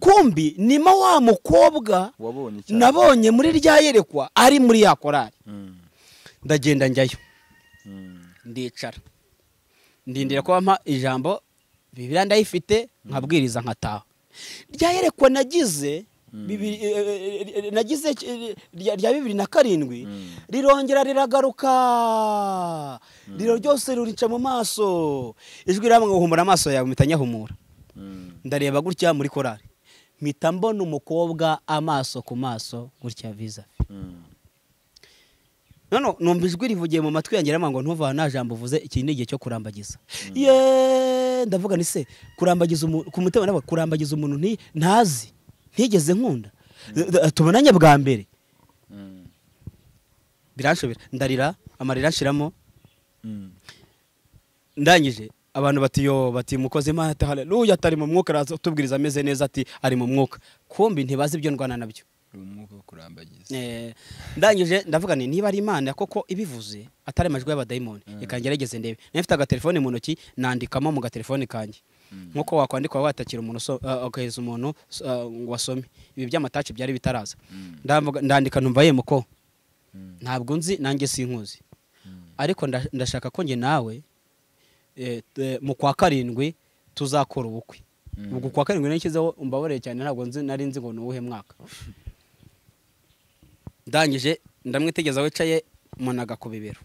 Kumbi nima wa mukobwa nabonye muri rya yerekwa ari muri ya korali. Ndagenda njyayo. Ndicara. Ndindira ko bampa ijambo bibiriya ndayifite nkabwiriza nkataha. Rya yerekwa nagize bibiri- eh, eh, eh, nagize rya bibiri na karindwi. Rirongera riragaruka. Riro ryose rurica mu maso. Ijwi riramwe guhumura amaso yawe mpita nyahumura. Ndareba gutya muri korari mpita mbona umukobwa amaso ku maso gutya viza none numva ijwi rivugiye mu matwi yanjye ngo ntuva nta jambo uvuze. Iki ni igihe cyo kurambagiza. Ye ndavuga ni se kurambagiza umuntu ku mutima nawe kurambagiza umuntu ntazi. Ntigeze nkunda. Tubonanye bwa mbere. Biranshobera ndarira amarira nshiramo ndangije abantu bati yo bati mukoze imana ati haleluya atari mu mwuka. Araza utubwiriza ameze neza ati ari mu mwuka. Kumbi ntibazi ibyo ndwana na byo. Eh, ndangije ndavuga nti niba ari imana koko ibivuze atari amajwi y'abadayimoni. Reka ngerageze ndebe. Nari mfite agatelefone mu ntoki nandikamo mu gatelefone kanjye. Nk'uko wakwandika watakira umuntu uso- uh, ugaheza umuntu uh, ngo wasome. Ibi by'amataci byari bitaraza. Ndavuga- ndandika numva yemo ko. Ntabwo nzi nanjye sinkuzi. Ariko nda- ndashaka ko njye nawe eh, eh, mu kwa karindwi tuzakora ubukwe. Ubwo kwa karindwi nashyizeho umbabarire cyane ntabwo nzi nari nzi ngo ni uwuhe mwaka. Ndangije ndamwitegereza wicaye munaga ku bibero.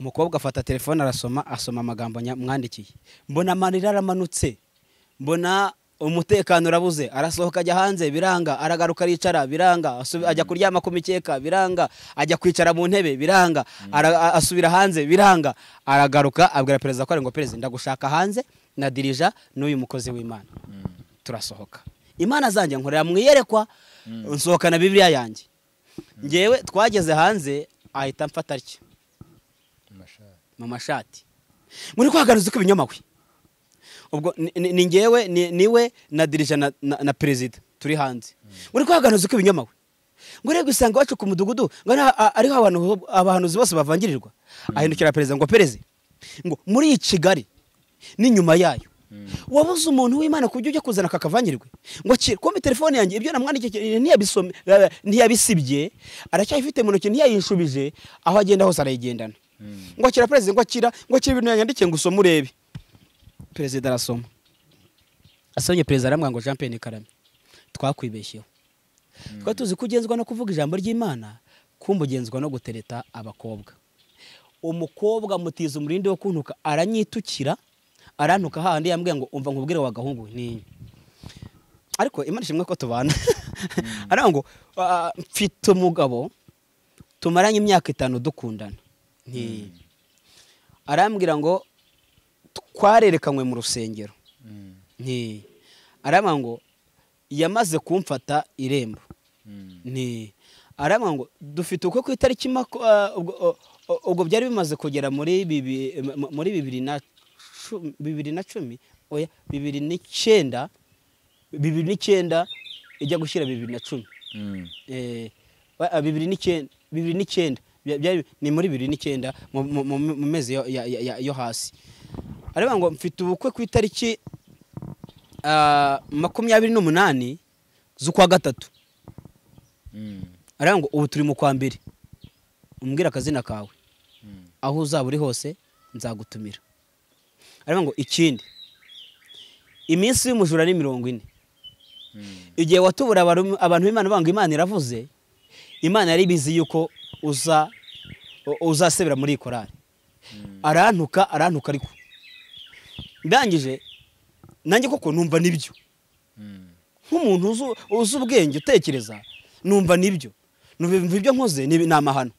Umukobwa afata telefone arasoma asoma amagambo mwandikiye mbona amarira aramanutse. Mbona umutekano urabuze. Arasohoka ajya hanze biranga. Aragaruka aricara biranga. Ajya kuryama ku mikeka biranga. Ajya kwicara mu ntebe biranga. Asubira hanze biranga. Aragaruka abwira perezida ko ari ngo perezida ndagushaka hanze na dirija n'uyu mukozi w'imana. Turasohoka. Imana zanjye nkorera mu iyerekwa nsohokana bibiliya yanjye. Ngewe twageze hanze ahita mfata atya? Mu mashati. Muri kwagaruza ko ibinyamawe ubwo ni- ngewe ni- ni we na dirija na, perezida turi hanze. Muri kwagaruza ko ibinyamawe ngo rero usanga iwacu ku mudugudu ngo ariho abahanuzi bose bavangirirwa. Ahindukira perezida ngo perezida ngo muri iyi kigali n'inyuma yayo. Wabuze umuntu w'imana ku buryo ujya kuzana kakavangirwe ngo akire kumbe telefone yanjye ibyo namwandikiye ntiyabisome eh, ntiyabisibye aracyayifite mu ntoki ntiyayinshubije aho agenda hose arayigendana. Ngo akira perezida ngo akira ngo akira ibintu yanyandikiye ngo usome urebe perezida arasoma. Asomye perezida aramwanga ngo jean pierre karame twakwibeshyeho. Twari tuzi ko ugenzwa no kuvuga ijambo ry'imana kumva ugenzwa no gutereta abakobwa. Umukobwa mutiza umurindi wo kuntuka aranyitukira arantuka hahandi yambwiye ngo umva nkubwire wa gahungu ni ariko imana ishimwe ko tubana. Ngo "Ah, mfite umugabo tumaranye imyaka itanu dukundana. Arambwira ngo twarerekanywe mu rusengero. Arambwira ngo yamaze kumfata irembo. Arambwira ngo dufite ubukwe ku itariki maku- ah, ubwo- byari bimaze kugera muri bibi- mu- muri bibiri na cu- bibiri na cumi oya bibiri n'icyenda bibiri n'icyenda ijya gushyira bibiri na cumi. Eh, wa- ah, bibiri n'icyenda ni muri bibiri n'icyenda mu- mezi yo- hasi. Aravuga ngo mfite ubukwe ku itariki ah, makumyabiri n'umunani z'ukwa gatatu. Aravuga ngo ubu turi mu kwa mbere. Umbwira akazina kawe. Aho uzaba uri hose nzagutumira. Aravuga ngo ikindi. Iminsi y'umujura ni mirongo ine. Igihe watubura abantu b'imana banga imana iravuze imana yari ibizi yuko uza uzasebera muri iyi korari arantuka arantuka ariko. Ndangije nanjye koko numva ni byo. Nk'umuntu uzi- ubwenge utekereza numva ni byo. Numva ibyo nkoze ni amahano.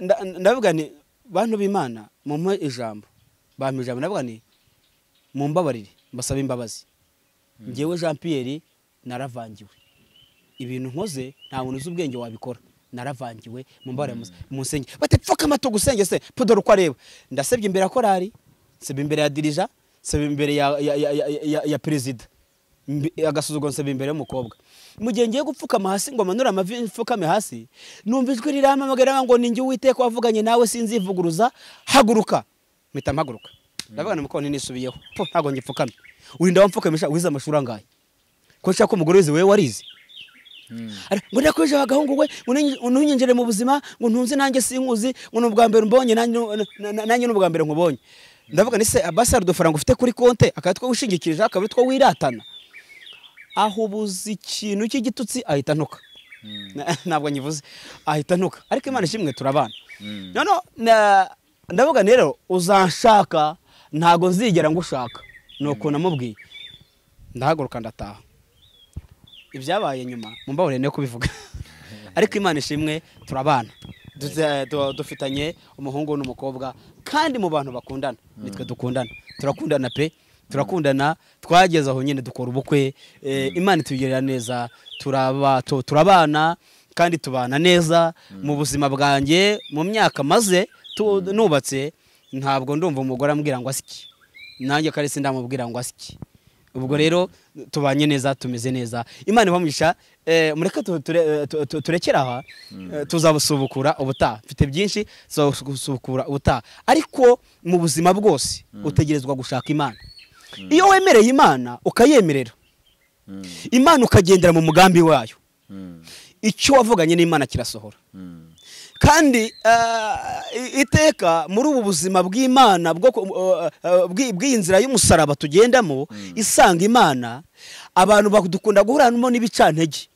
Nda- ndavuga ni bantu b'imana mumpe ijambo. Bampa ijambo ndavuga ni mumbabarire mbasaba imbabazi. Ngewe jean pierre naravangiwe. Ibintu nkoze nta muntu uzi ubwenge wabikora. Naravangiwe mumbabarire mus- munsenge bati pfuka amato gusenge se pudore uko areba ndasebye imbere ya korari nseba imbere ya dirija nseba imbere ya, ya, ya, ya, ya, ya perezida agasuzuguro nseba imbere y'umukobwa. Mu gihe ngiye gupfukama hasi ngo manure amavi mfukame hasi numva ijwi rirampamagara ngo ninjye uwiteka wavuganye nawe sinzivuguruza haguruka. Mpita mpaguruka. Ndavuga ni mukoni nisubiyeho. Po ntabwo ngipfukamye urinda wamfukamisha wize amashuri angahe? Ko nshaka ko umugore wize wowe warize? Ari- ngo ndakwije abagahungu we ngo ntunyinjire mu buzima ngo ntunzi nanjye sinkuzi ngo ni ubwa mbere umbonye nanjye na- na- nanjye ni ubwa mbere nkubonye. Ndavuga ni se abasi hari udufaranga ufite kuri konte akaba two wishingikirije akaba two wiratana. Aho ubuze ikintu cy'igitutsi ahita ntuka Na- ntabwo nyivuze. Ahita ntuka ariko imana ishimwe turabana noneho na- ndavuga rero uzanshaka ntabwo nzigera ngushaka. Ni ukuntu namubwiye. Ndahaguruka ndataha. Ibyabaye nyuma mumbabarire no kubivuga. Ariko imana ishimwe turabana dufitanye umuhungu n'umukobwa kandi mu bantu bakundana. Nitwe dukundana. Turakundana pe? Turakundana twageze aho nyine dukora ubukwe. Eh, imana itugirira neza turaba tu- turabana kandi tubana neza. Mu buzima bwanjye mu myaka maze nubatse ntabwo ndumva umugore ambwira ngo asiki. Nanjye kare sindamubwira ngo asiki. Ubwo rero tubanye neza tumeze neza. Imana ibamugisha eh, mureke tu- turekere aha. Eh, tuzabusubukura ubutaha. Mfite byinshi tuzabusubukura ubutaha. Ariko mu buzima bwose utegerezwa gushaka imana. Iyo wemereye imana ukayemerera. Imana ukagendera mu mugambi wayo. Icyo wavuganye n'imana kirasohora. Kandi i- iteka muri ubu buzima bw'imana uh, bw'i- bw'iyi nzira y'umusaraba tugendamo isanga imana abantu badukunda guhuranamo n'ibicantege.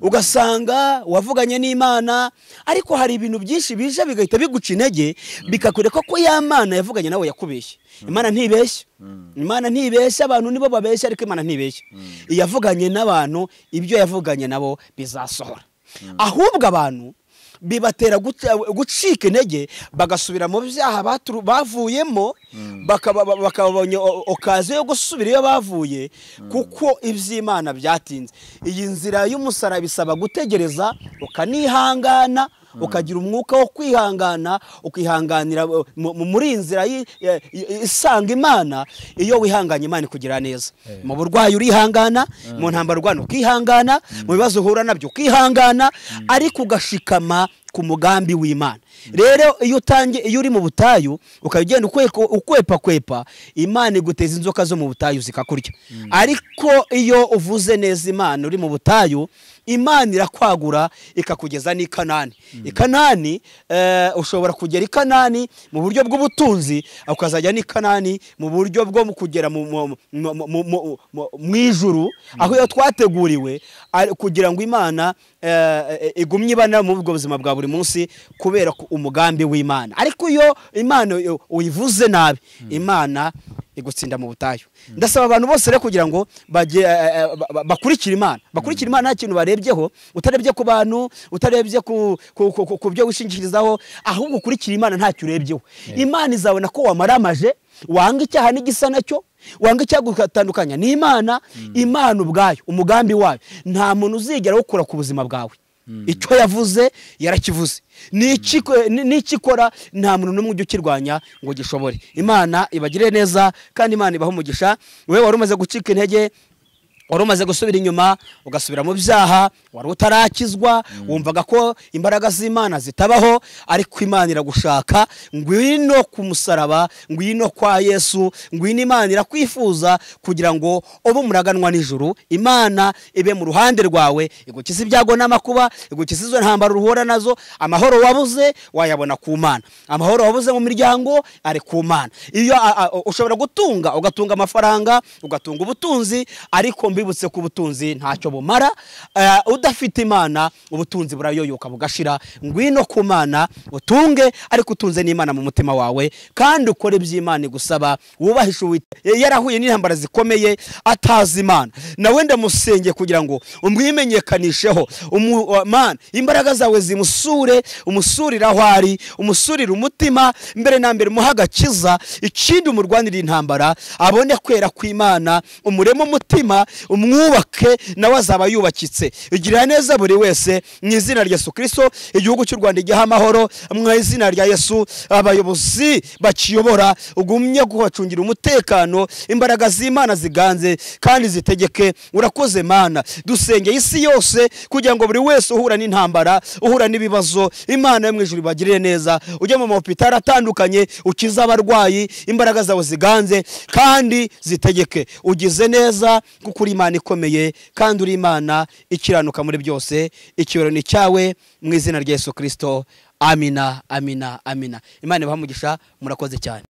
Ugasanga wavuganye n'imana ariko hari ibintu byinshi bije bigahita biguca intege bikakwereka ko ya mana yavuganye nawe yakubeshye. Imana ntibeshya imana ntibeshya abantu nibo babeshya ariko imana ntibeshya yavuganye n'abantu ibyo yavuganye nabo bizasohora. Ahubwo abantu bibatera gucika intege bagasubira mu byaha bavuyemo babonye o- okaziyo yo gusubira iyo bavuye kuko iby'imana byatinze. Iyi nzira y'umusaraba isaba gutegereza ukanihangana ukagira umwuka wo kwihangana ukihanganira uh, mu- mu- muri iyi nzira isanga imana iyo wihanganye imana ikugira neza. Mu burwayi urihangana mu ntambaro urwana ukihangana mu bibazo uhura na byo ukihangana ariko ugashikama ku mugambi w'imana. Rero iyo utangiye iyo uri mu butayu ukaba ugenda ukweko- ukwepakwepa imana iguteza inzoka zo mu butayu zikakurya. Ariko iyo uvuze neza imana uri mu butayu imana irakwagura ikakugeza n'i kanani i kanani eh, ushobora kugera i kanani mu buryo bw'ubutunzi ukazajya n'i kanani mu buryo bwo kugera mu- ijuru aho iyo twateguriwe kugira ngo imana eh, igumye ibana mu buzima bwa buri munsi kubera umugambi w'imana. Ariko iyo imana uyi- uyivuze nabi imana igutsinda mu butayu. Ndasaba abantu bose rero kugira ngo bajye, eh, eh, ba- bakurikire imana. Bakurikire imana nta kintu barebyeho. Utarebye ku bantu utarebye ku, byo wishingikirizaho ahubwo ukurikire imana ntacyo urebyeho. Imana izabona ko wamaramaje wanga icyaha n'igisa na cyo wanga icyagutandukanya ni imana imana ubwayo umugambi wayo. Nta muntu uzigera awukura ku buzima bwawe. Icyo yavuze yarakivuze. N'iki ko- ni- n'icyo ikora? Nta muntu n'umwe ujya ukirwanya ngo gishobore. Imana ibagire neza kandi imana ibahe umugisha. Wowe wari umaze gucika intege wari umaze gusubira inyuma ugasubira mu byaha wari utarakizwa wumvaga ko imbaraga z'imana zitabaho ariko imana iragushaka. Ngwino ku musaraba ngwino kwa yesu ngwino imana irakwifuza kugira ngo ube umuraganwa nijoro imana ibe mu ruhande rwawe igukize ibyago n'amakuba igukize izo ntambaro uhura na zo. Amahoro wabuze wayabona ku mana. Amahoro wabuze mu miryango ari ku mana. Iyo ushobora gutunga ugatunga amafaranga ugatunga ubutunzi ariko mbibutse ko ubutunzi ntacyo bumara. Eh, udafite imana ubutunzi burayoyoka bugashira. Ngwino ku mana utunge ariko utunze n'imana mu mutima wawe. Kandi ukore iby'imana igusaba wubahishe uwite yarahuye n'intambara zikomeye atazi imana. Nawe ndamusenge kugira ngo umwimenyekanisheho. Imbaraga zawe zimusure umusurire aho ari umusurire umutima mbere na mbere umuhe agakiza ikindi umurwanire intambara abone kwera kw'imana umureme umutima umwubake nawe azaba yubakitse. Igirira neza buri wese mu izina rya yesu kirisito igihugu cy'u rwanda igiha amahoro mu izina rya yesu abayobozi bakiyobora ugumye kuhacungira umutekano imbaraga z'imana ziganze kandi zitegeke. Urakoze mana. Dusengeye isi yose kugira ngo buri wese uhura n'intambara uhura n'ibibazo imana yo mu ijuru ibagirire neza. Ujye mu mahopitari atandukanye ukize abarwayi imbaraga zawe ziganze kandi zitegeke. Ugize neza kuko uri imana ikomeye kandi uri imana ikiranuka muri byose icyubahiro ni cyawe mu izina rya yesu kirisito amina amina amina. Imana ibaha umugisha murakoze cyane.